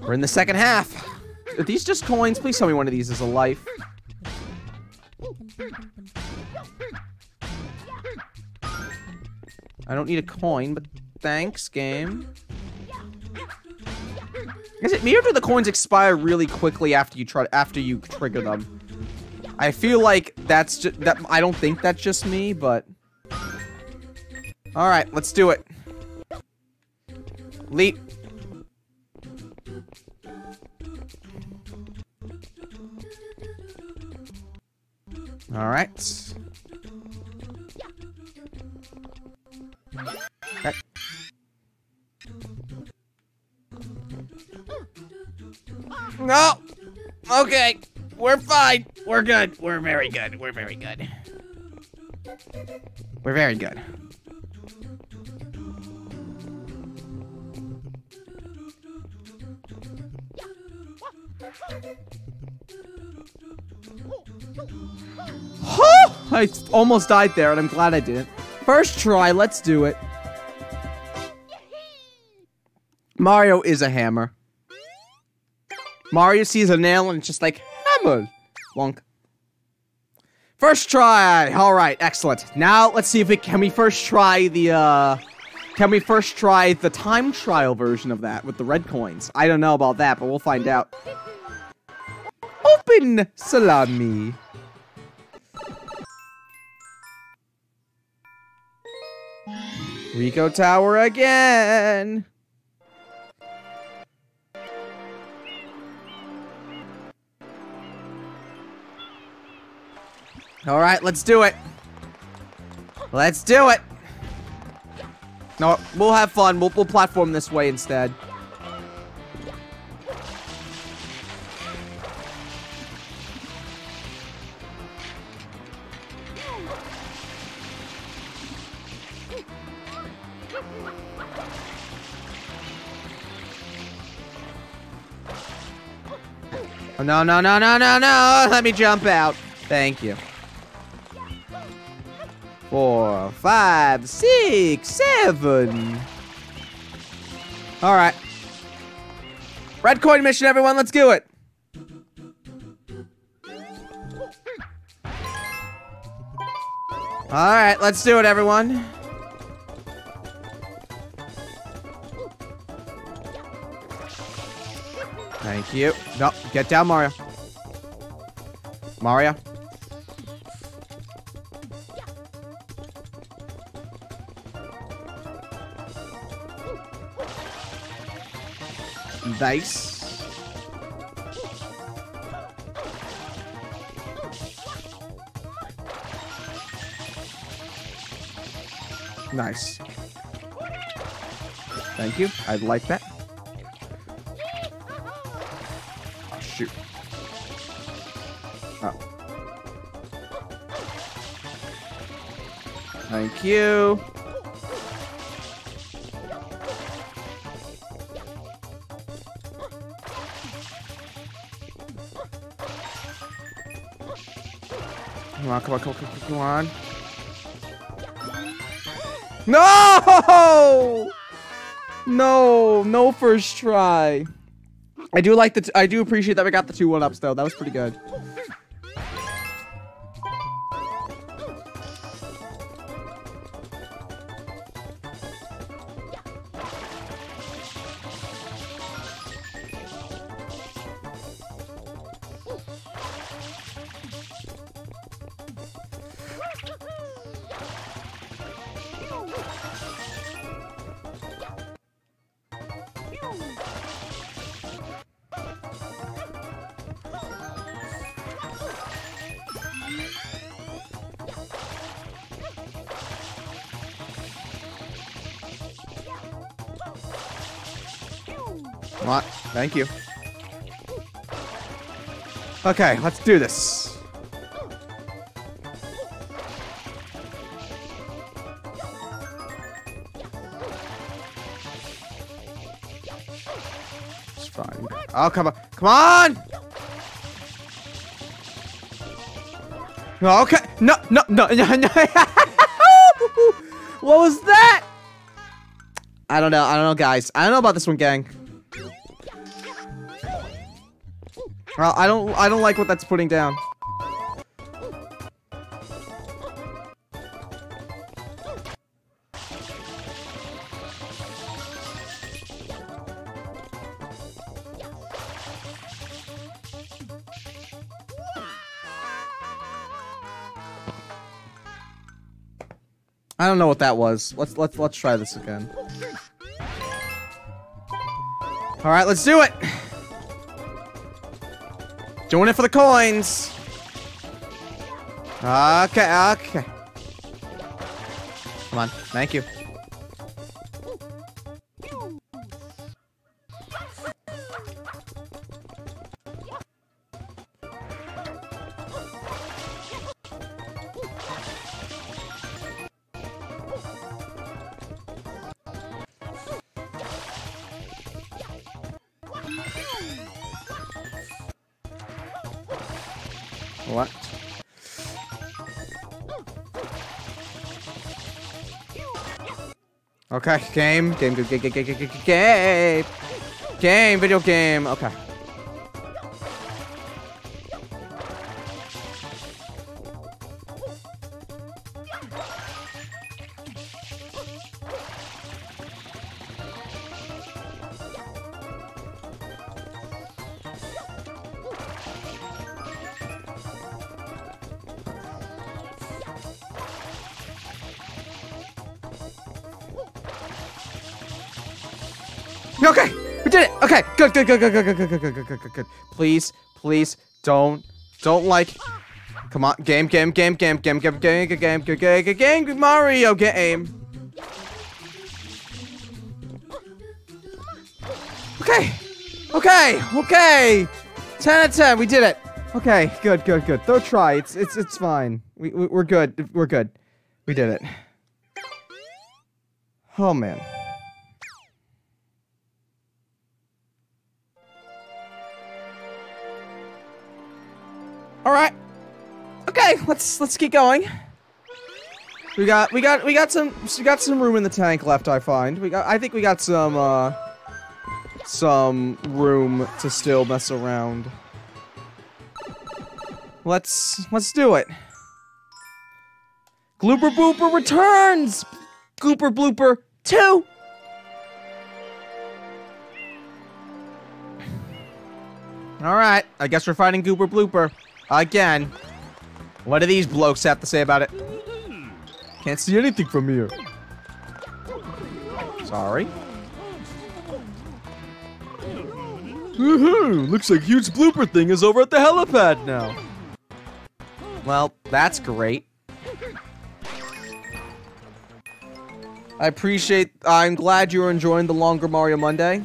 We're in the second half. Are these just coins? Please tell me one of these is a life. I don't need a coin, but thanks, game. Is it me or do the coins expire really quickly after you try after you trigger them? I feel like that's just that I don't think that's just me, but all right, let's do it. Leap. All right. No. Okay. We're fine. We're good. We're very good. We're very good. We're very good. I almost died there, and I'm glad I didn't. First try, let's do it. Mario is a hammer. Mario sees a nail and it's just like, hammer. Wonk. First try. All right, excellent. Now let's see if we can we first try the uh can we first try the time trial version of that with the red coins? I don't know about that, but we'll find out. Open salami. Ricco Tower again. All right, let's do it. Let's do it. No, we'll have fun. We'll, we'll platform this way instead. No, no, no, no, no, no. Let me jump out. Thank you. Four, five, six, seven. All right. Red coin mission, everyone. Let's do it. All right, let's do it, everyone. Thank you. No, get down, Mario. Mario. Nice. Nice. Thank you. I'd like that. Oh, shoot. Oh. Thank you. Come on, come on, come on. No! No, no first try. I do like the, I do appreciate that we got the two one-ups though. That was pretty good. Thank you. Okay, let's do this. It's fine. Oh, come on. Come on! Okay. No, no, no, no, <laughs> no. what was that? I don't know. I don't know, guys. I don't know about this one, gang. Well, I don't. I don't like what that's putting down. I don't know what that was. Let's let's let's try this again. All right, let's do it. Doing it for the coins. Okay, okay. Come on, thank you. Okay, game, game, game, game, game, game, game, game, video game. Okay, good, good, good, good, good, good, good, good, good, good. Please, please, don't, don't like. Come on, game, game, game, game, game, game, game, game, game, game, game, game, game, Mario game. Okay, okay, okay. Ten out of ten, we did it. Okay, good, good, good. Third try. It's, it's, it's fine. We, we're good. We're good. We did it. Oh man. Let's let's keep going. We got we got we got some we got some room in the tank left. I find we got I think we got some uh some room to still mess around. Let's let's do it. Glooper Booper returns. Gooper Blooper two. All right, I guess we're fighting Gooper Blooper. Again. What do these blokes have to say about it? Can't see anything from here. Sorry. Woohoo! Looks like huge blooper thing is over at the helipad now. Well, that's great. I appreciate- I'm glad you're enjoying the longer Mario Monday.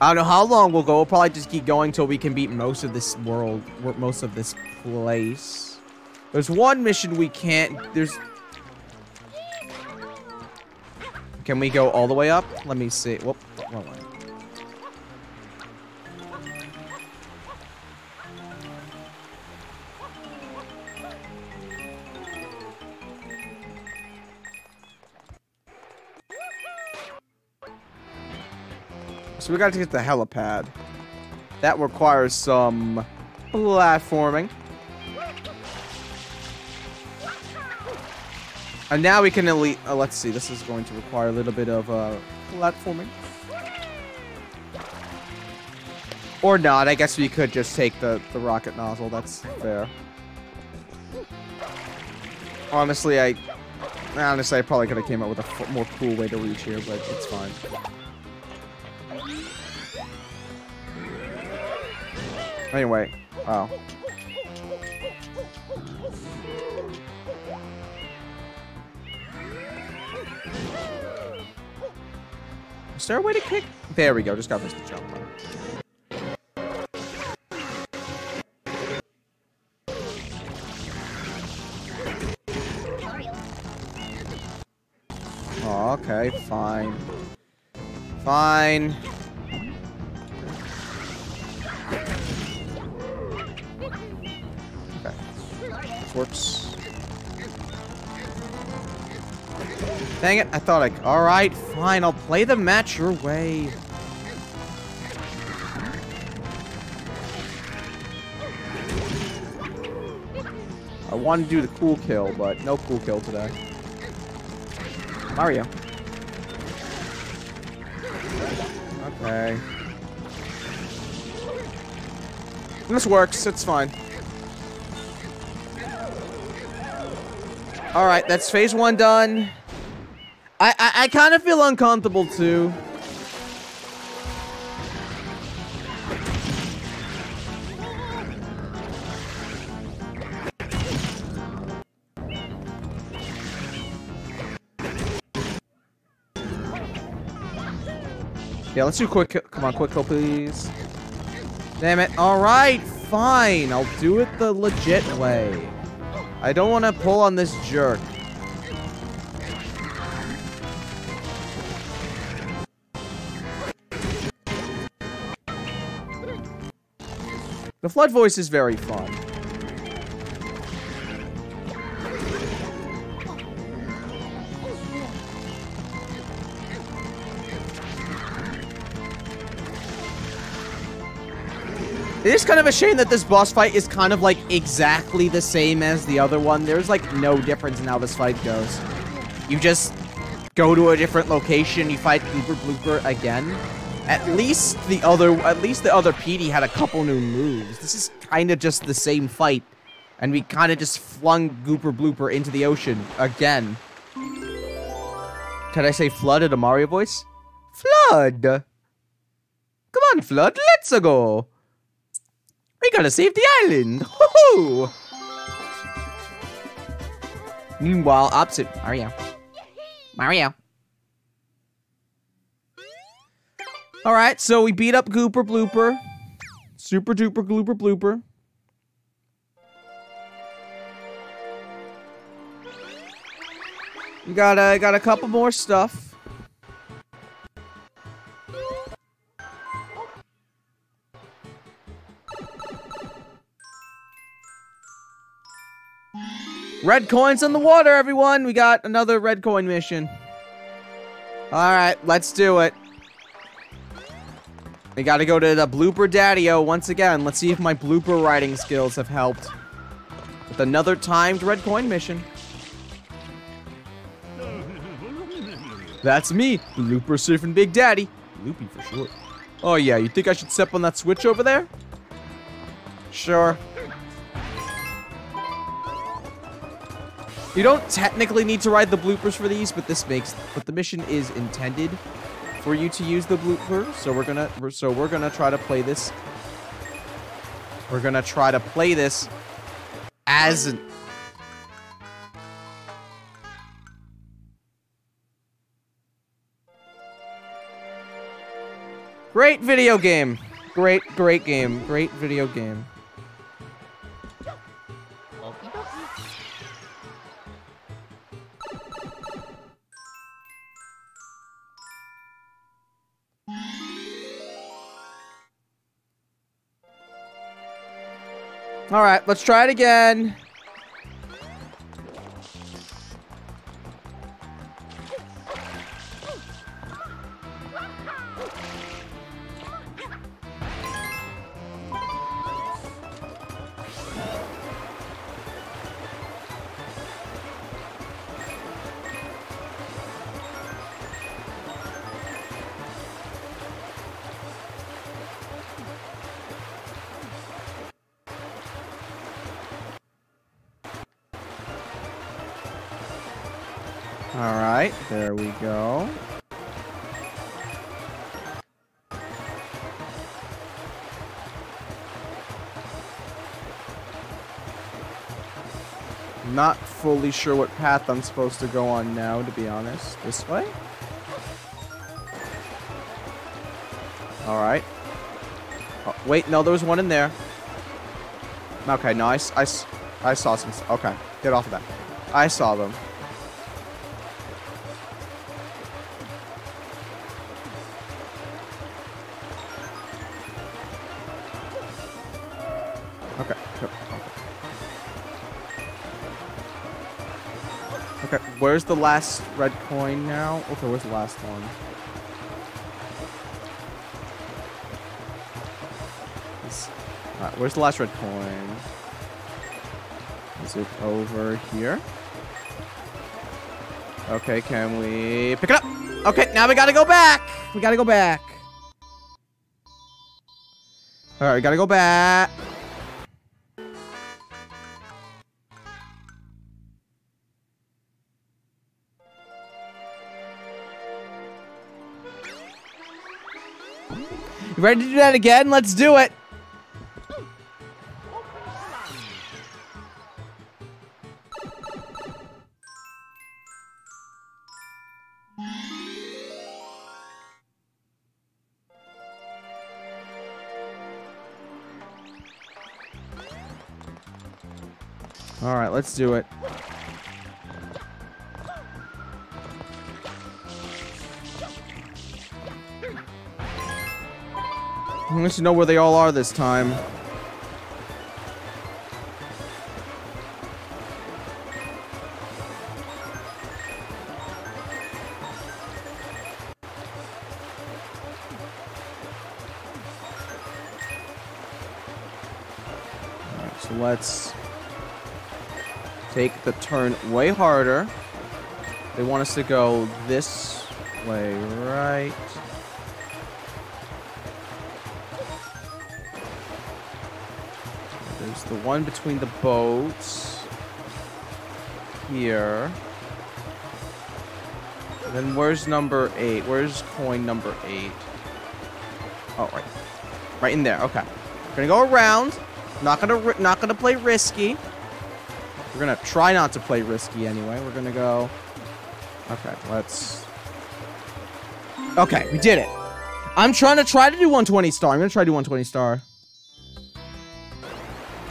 I don't know how long we'll go. We'll probably just keep going until we can beat most of this world, most of this place. There's one mission we can't. There's. Can we go all the way up? Let me see. Whoop. wrong way. So we got to get the helipad. That requires some platforming. And now we can elite. Uh, let's see. This is going to require a little bit of uh, platforming. Or not. I guess we could just take the the rocket nozzle. That's fair. Honestly, I honestly I probably could have came up with a more cool way to reach here, but it's fine. Anyway, oh. Is there a way to kick? There we go, just got to jump. Oh, okay, fine. Fine. Okay. This works. Dang it, I thought I... Alright, fine, I'll play the match your way. I wanted to do the cool kill, but no cool kill today. Mario. Okay. This works, it's fine. Alright, that's phase one done. I, I, I kind of feel uncomfortable too. Yeah, let's do quick. kill- Come on, quick kill, please. Damn it. All right, fine. I'll do it the legit way. I don't want to pull on this jerk. The FLUDD voice is very fun. It is kind of a shame that this boss fight is kind of like exactly the same as the other one. There's like no difference in how this fight goes. You just go to a different location, you fight Blooper Blooper again. At least the other, at least the other Petey had a couple new moves. This is kind of just the same fight. And we kind of just flung Gooper Blooper into the ocean again. Can I say FLUDD in a Mario voice? FLUDD! Come on, FLUDD, let's go! We gotta save the island! Woohoo! Meanwhile, opposite Mario. Mario. Alright, so we beat up Gooper Blooper. Super duper glooper blooper. We got uh, got a couple more stuff. Red coins in the water, everyone. We got another red coin mission. All right, let's do it. We got to go to the blooper daddy-o once again. Let's see if my blooper writing skills have helped. With another timed red coin mission. That's me, Blooper Surfing Big Daddy. Loopy for short. Oh yeah, you think I should step on that switch over there? Sure. You don't technically need to ride the bloopers for these, but this makes but the mission is intended for you to use the blooper. So we're gonna we're, so we're gonna try to play this. We're gonna try to play this as an Great video game. Great, great game. Great video game. All right, let's try it again. Right, there we go. Not fully sure what path I'm supposed to go on now, to be honest. This way? All right. Oh, wait, no, there was one in there. Okay, no, I, I, I saw some. Okay, get off of that. I saw them. Where's the last red coin now? Okay, where's the last one? This- Alright, where's the last red coin? Is it over here? Okay, can we pick it up? Okay, now we gotta go back. We gotta go back. All right, we gotta go back. You ready to do that again? Let's do it. All right, let's do it. I want to know where they all are this time. So let's take the turn way harder. They want us to go this way, right? The one between the boats. Here. And then where's number eight? Where's coin number eight? Oh, right. Right in there. Okay. we're Gonna go around. Not gonna not gonna play risky. We're gonna try not to play risky anyway. We're gonna go. Okay, let's. Okay, we did it. I'm trying to try to do 120 star. I'm gonna try to do 120 star.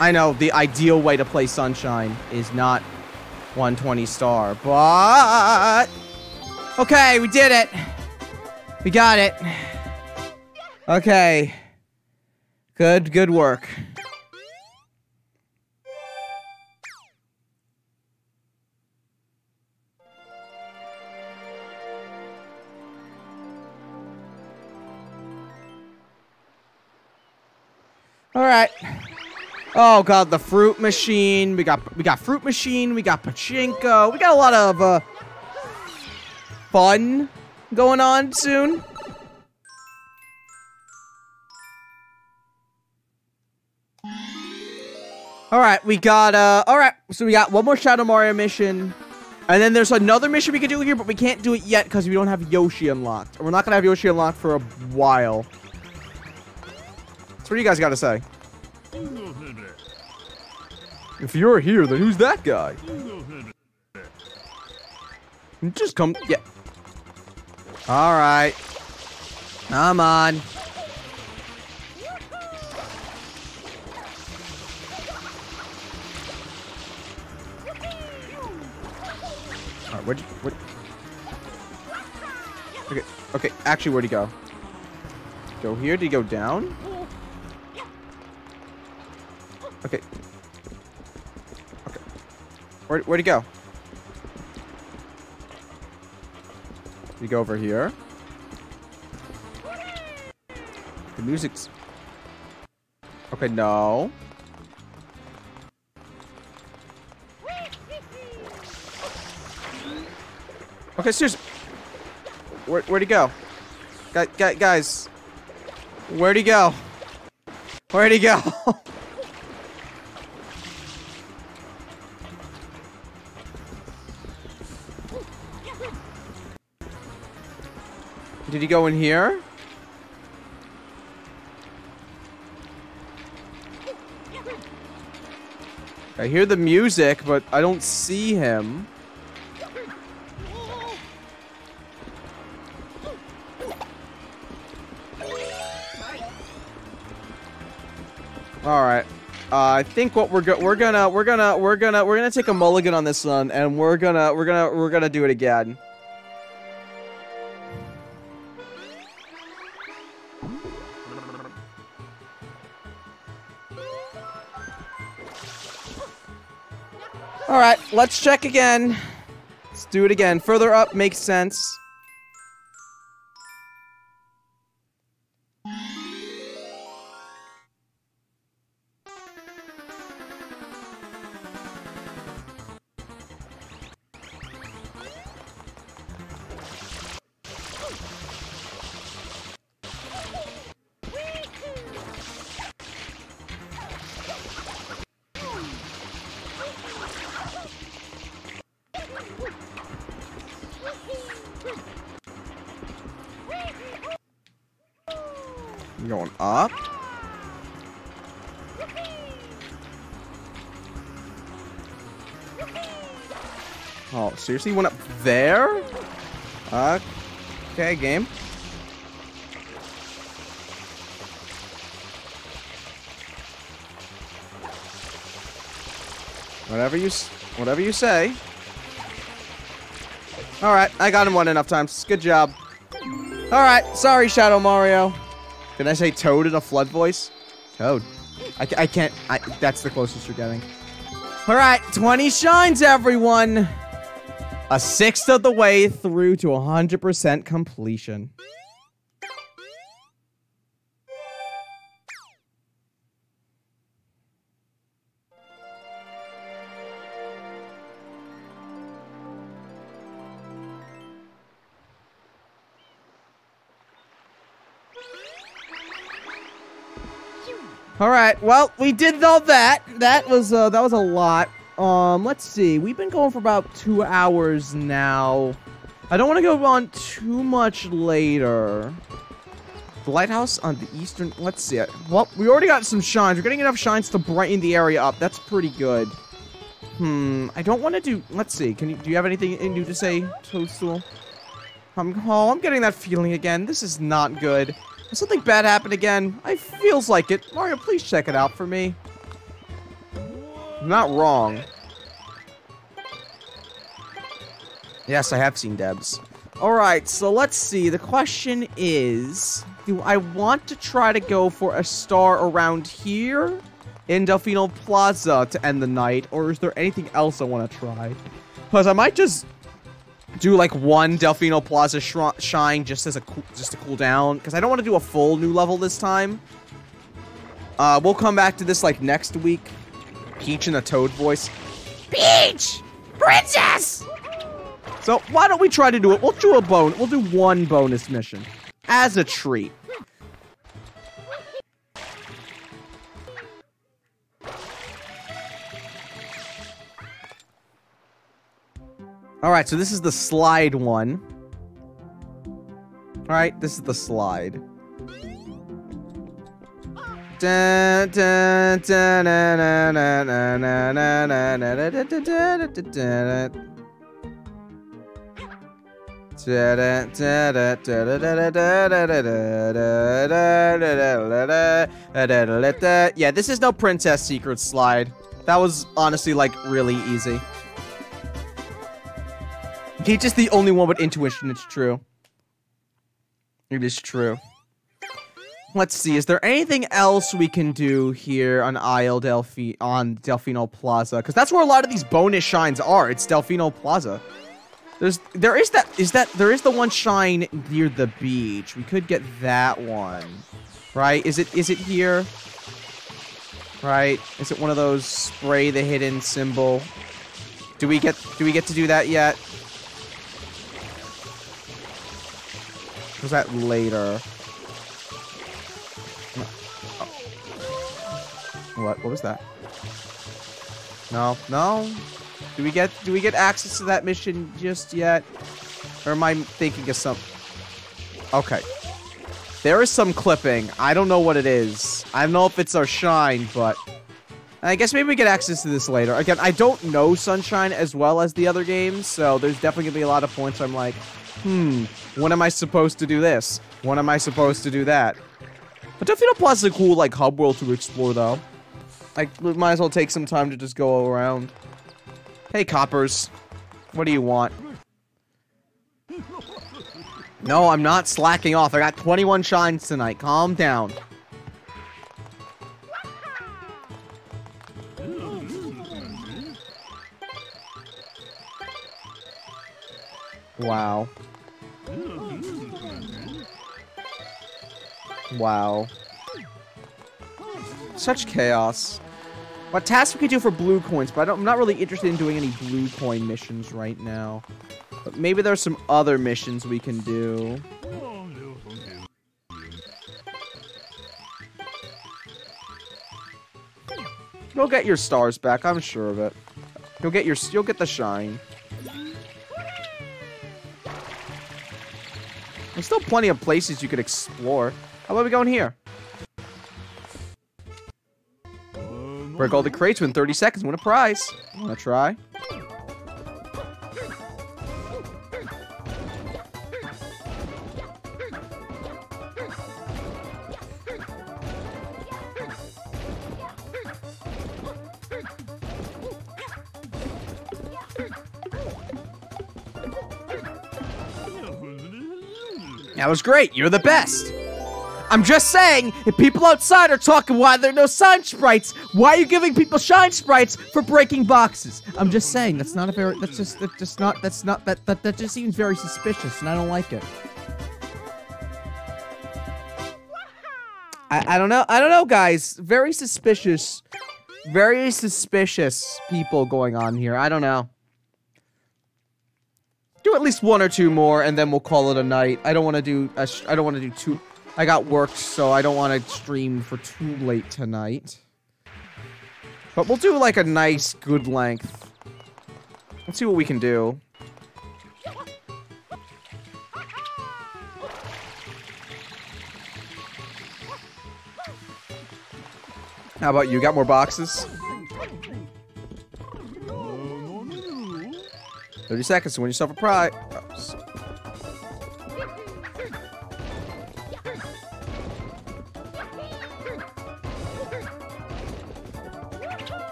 I know the ideal way to play Sunshine is not 120 star, but okay, we did it. We got it. Okay. Good, good work. Oh god, the fruit machine. We got we got fruit machine. We got pachinko. We got a lot of uh, fun going on soon. All right, we got uh. All right, so we got one more Shadow Mario mission, and then there's another mission we can do here, but we can't do it yet because we don't have Yoshi unlocked. And we're not gonna have Yoshi unlocked for a while. So what do you guys got to say? If you're here, then who's that guy? Just come, yeah. All right. Come on. All right, where'd you, where, okay, okay, actually, where'd he go? Go here? Did he go down? Okay. Where, where'd he go? He go over here? The music's... Okay, no. Okay, seriously. Where, where'd he go? Guy, guy, guys. Where'd he go? Where'd he go? <laughs> Did he go in here? I hear the music, but I don't see him. All right. Uh, I think what we're go we're gonna we're gonna we're gonna we're gonna take a mulligan on this one, and we're gonna we're gonna we're gonna do it again. Let's check again. Let's do it again. Further up makes sense. Seriously? Went up there? Uh, okay, game. Whatever you, whatever you say. All right, I got him one enough times. Good job. All right, sorry, Shadow Mario. Did I say Toad in a FLUDD voice? Toad. I, I can't. I, that's the closest you're getting. All right, 20 shines, everyone. A sixth of the way through to 100% completion. All right. Well, we did all that. That was uh, that was a lot. Um, let's see. We've been going for about two hours now. I don't want to go on too much later. The lighthouse on the eastern. Let's see. Well, we already got some shines. We're getting enough shines to brighten the area up. That's pretty good. Hmm. I don't want to do. Let's see. Can you? Do you have anything new to say, Toadstool? I'm. Oh, I'm getting that feeling again. This is not good. Has something bad happened again? I feels like it. Mario, please check it out for me. Not wrong. Yes, I have seen Debs. Alright, so let's see. The question is, do I want to try to go for a star around here in Delfino Plaza to end the night, or is there anything else I want to try? Because I might just do like one Delfino Plaza shine just as a just to cool down because I don't want to do a full new level this time. Uh, we'll come back to this like next week. Peach in a Toad voice. Peach! Princess! So why don't we try to do it? We'll do a bone. We'll do one bonus mission as a treat. All right, so this is the slide one. All right, this is the slide. Yeah, this is no Princess Secret slide. That was honestly like really easy. Peach is the only one with intuition, it's true. It is true. Let's see, is there anything else we can do here on Isle Delphi on Delfino Plaza? Because that's where a lot of these bonus shines are. It's Delfino Plaza. There's there is that is that there is the one shine near the beach. We could get that one. Right? Is it is it here? Right? Is it one of those spray the hidden symbol? Do we get do we get to do that yet? Was that later? What? What was that? No, no. Do we get do we get access to that mission just yet? Or am I thinking of some Okay. There is some clipping. I don't know what it is. I don't know if it's our shine, but I guess maybe we get access to this later. Again, I don't know Sunshine as well as the other games, so there's definitely gonna be a lot of points where I'm like, hmm, when am I supposed to do this? When am I supposed to do that? But Delfino Plaza is a cool, like, hub world to explore, though. We might as well take some time to just go around. Hey, coppers. What do you want? No, I'm not slacking off. I got 21 shines tonight. Calm down. Wow. Wow. Such chaos. What tasks we could do for blue coins, but I'm not really interested in doing any blue coin missions right now. But maybe there's some other missions we can do. You'll get your stars back, I'm sure of it. You'll get your you'll get the shine. There's still plenty of places you could explore. How about we go in here? Break all the crates within 30 seconds, win a prize. Wanna try? That was great. You're the best. I'm just saying, if people outside are talking why there are no shine sprites, why are you giving people shine sprites for breaking boxes? I'm just saying, that's not a very, that's just, that's just not, that's not, that, that, that just seems very suspicious, and I don't like it. I, I don't know, I don't know, guys. Very suspicious, very suspicious people going on here. I don't know. Do at least one or two more, and then we'll call it a night. I don't want to do, I don't want to do two. I got work, so I don't want to stream for too late tonight. But we'll do like a nice, good length. Let's see what we can do. How about you? Got more boxes? 30 seconds to win yourself a prize.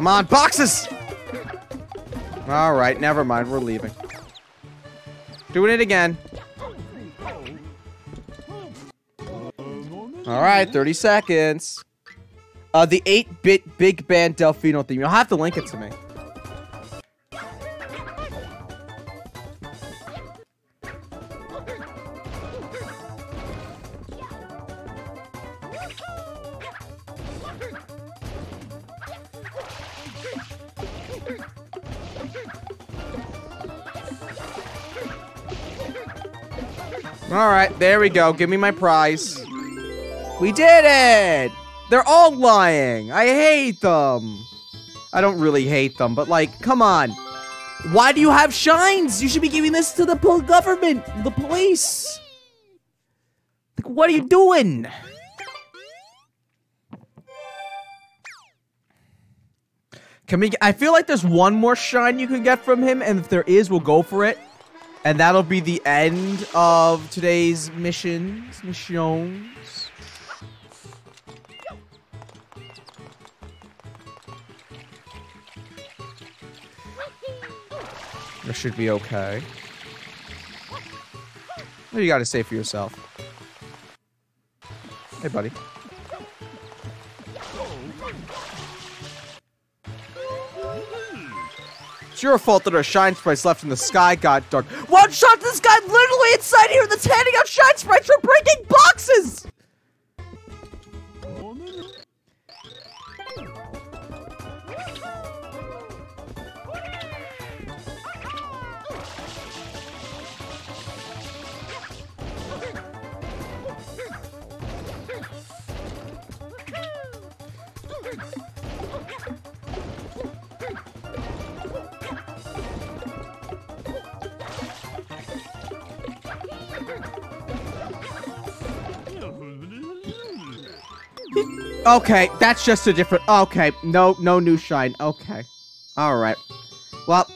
Come on, boxes! Alright, never mind, we're leaving. Doing it again. Alright, 30 seconds. Uh, the 8-bit big band Delfino theme. You'll have to link it to me. Alright, there we go. Give me my prize. We did it! They're all lying. I hate them. I don't really hate them, but like, come on. Why do you have shines? You should be giving this to the government, the police. Like, what are you doing? Can we? I feel like there's one more shine you can get from him, and if there is, we'll go for it. And that'll be the end of today's missions. Missions. This should be okay. What do you got to say for yourself? Hey, buddy. It's your fault that our shine sprites left in the sky got dark. One shot this guy literally inside here that's handing out shine sprites for breaking boxes! Okay, that's just a different... Okay, no, no new shine. Okay. Alright. Well,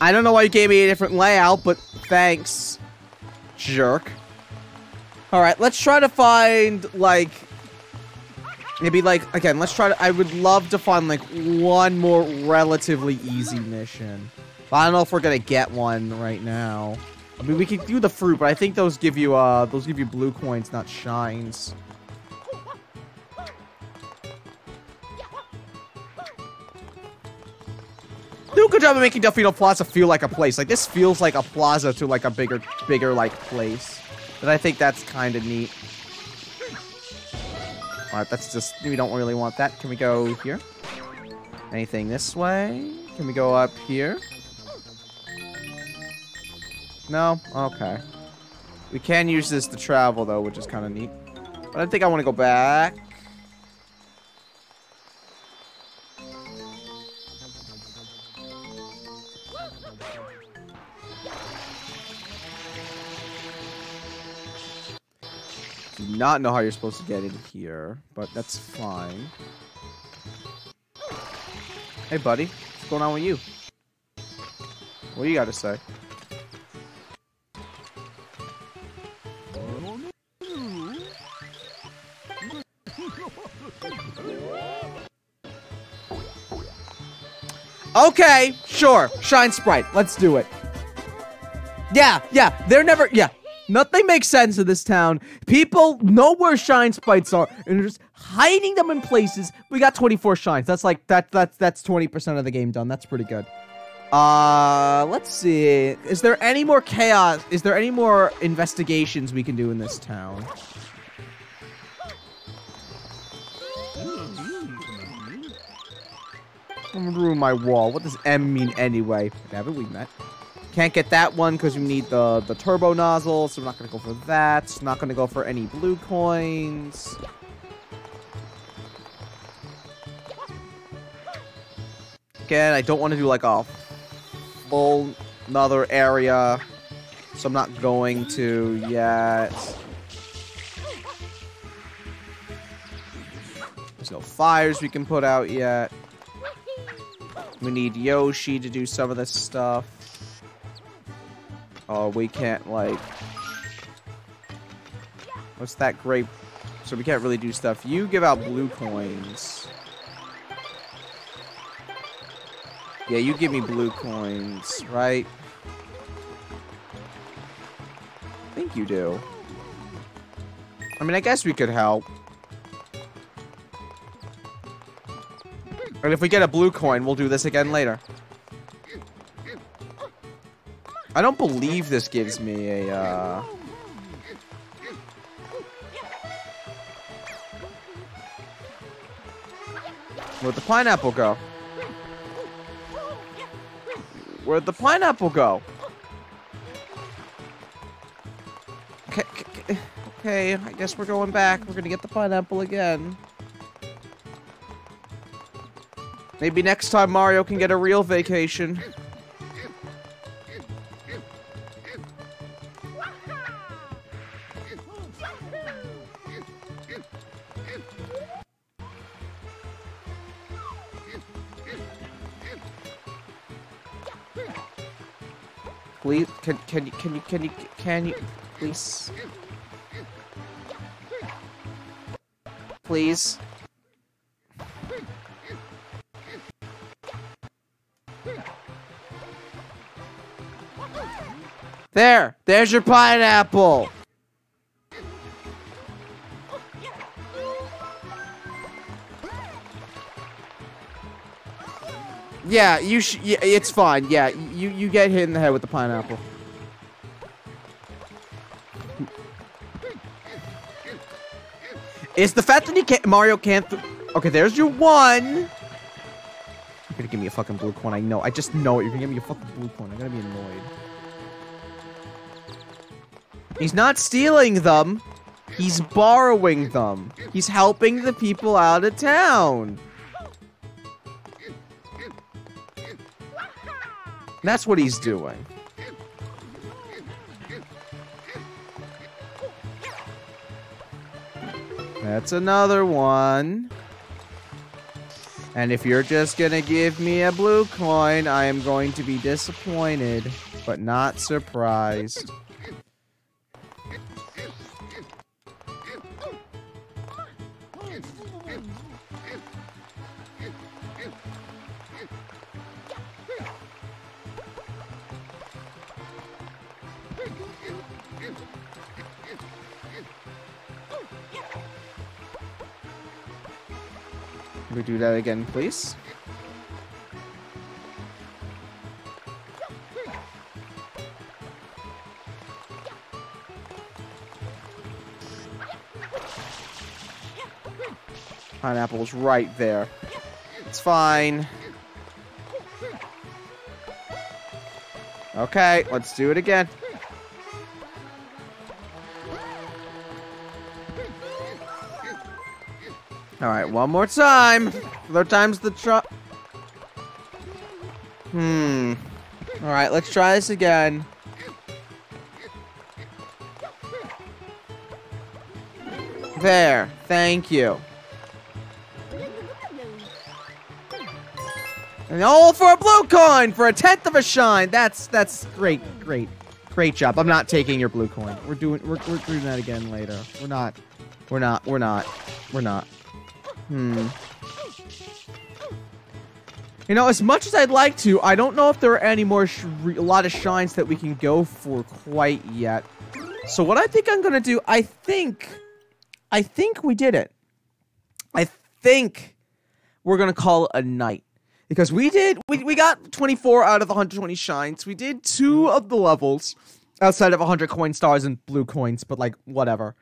I don't know why you gave me a different layout, but thanks, jerk. Alright, let's try to find, like... Maybe, like, again, let's try to... I would love to find, like, one more relatively easy mission. But I don't know if we're gonna get one right now. I mean, we could do the fruit, but I think those give you uh those give you blue coins, not shines. Do a good job of making Delfino Plaza feel like a place. Like this feels like a plaza to like a bigger, bigger like place. And I think that's kind of neat. All right, that's just we don't really want that. Can we go here? Anything this way? Can we go up here? No? Okay. We can use this to travel, though, which is kind of neat. But I think I want to go back. Do not know how you're supposed to get in here, but that's fine. Hey, buddy. What's going on with you? What do you got to say? Okay, sure. Shine Sprite. Let's do it. Yeah, yeah. They're never. Yeah. Nothing makes sense in this town. People know where shine sprites are and they're just hiding them in places. We got 24 shines. That's like that that's that's 20% of the game done. That's pretty good. Uh, let's see. Is there any more chaos? Is there any more investigations we can do in this town? I'm gonna ruin my wall. What does M mean anyway? Haven't we met? Can't get that one because you need the, the turbo nozzle, so we're not going to go for that. Not going to go for any blue coins. Again, I don't want to do like a full another area, so I'm not going to yet. There's no fires we can put out yet. We need Yoshi to do some of this stuff. Oh, we can't, like... What's that grape? So we can't really do stuff. You give out blue coins. Yeah, you give me blue coins, right? I think you do. I mean, I guess we could help. And if we get a blue coin, we'll do this again later. I don't believe this gives me a, uh... Where'd the pineapple go? Where'd the pineapple go? Okay, okay, I guess we're going back. We're gonna get the pineapple again. Maybe next time Mario can get a real vacation. Can can you can you can you can you please please There, there's your pineapple. Yeah, you sh yeah, it's fine. Yeah, you you get hit in the head with the pineapple. It's the fact that he can't, Mario can't. Okay, there's your one. You're gonna give me a fucking blue coin. I know. I just know it. You're gonna give me a fucking blue coin. I'm gonna be annoyed. He's not stealing them. He's borrowing them. He's helping the people out of town. That's what he's doing. That's another one. And if you're just gonna give me a blue coin, I am going to be disappointed, but not surprised. We do that again, please? Pineapple's right there. It's fine. Okay, let's do it again. Alright, one more time. Third time's the try. Hmm. Alright, let's try this again. There. Thank you. And all for a blue coin for a tenth of a shine. That's that's great, great, great job. I'm not taking your blue coin. We're doing we're, we're doing that again later. We're not. We're not. We're not. We're not. Hmm. You know, as much as I'd like to, I don't know if there are any more a lot of shines that we can go for quite yet. So what I think I'm gonna do, I think, I think we did it. I think we're gonna call it a night because we did we, we got 24 out of the 120 shines we did two of the levels outside of 100 coin stars and blue coins but like whatever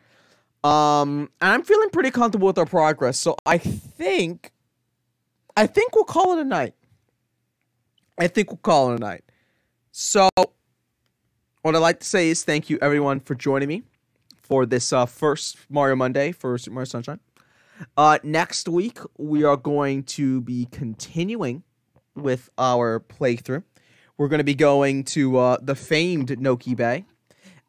um and i'm feeling pretty comfortable with our progress so i think i think we'll call it a night i think we'll call it a night so what i'd like to say is thank you everyone for joining me for this uh, first mario monday for super mario sunshine uh, next week, we are going to be continuing with our playthrough. We're going to be going to uh, the famed Noki Bay.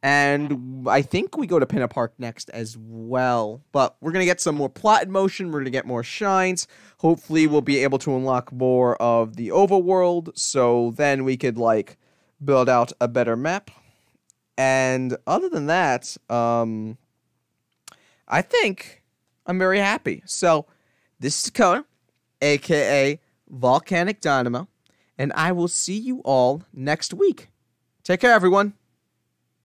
And I think we go to Pinna Park next as well. But we're going to get some more plot in motion. We're going to get more shines. Hopefully, we'll be able to unlock more of the overworld. So then we could, like, build out a better map. And other than that, um, I think I'm very happy. So, this is Dakota, aka Volcanic Dynamo, and I will see you all next week. Take care, everyone.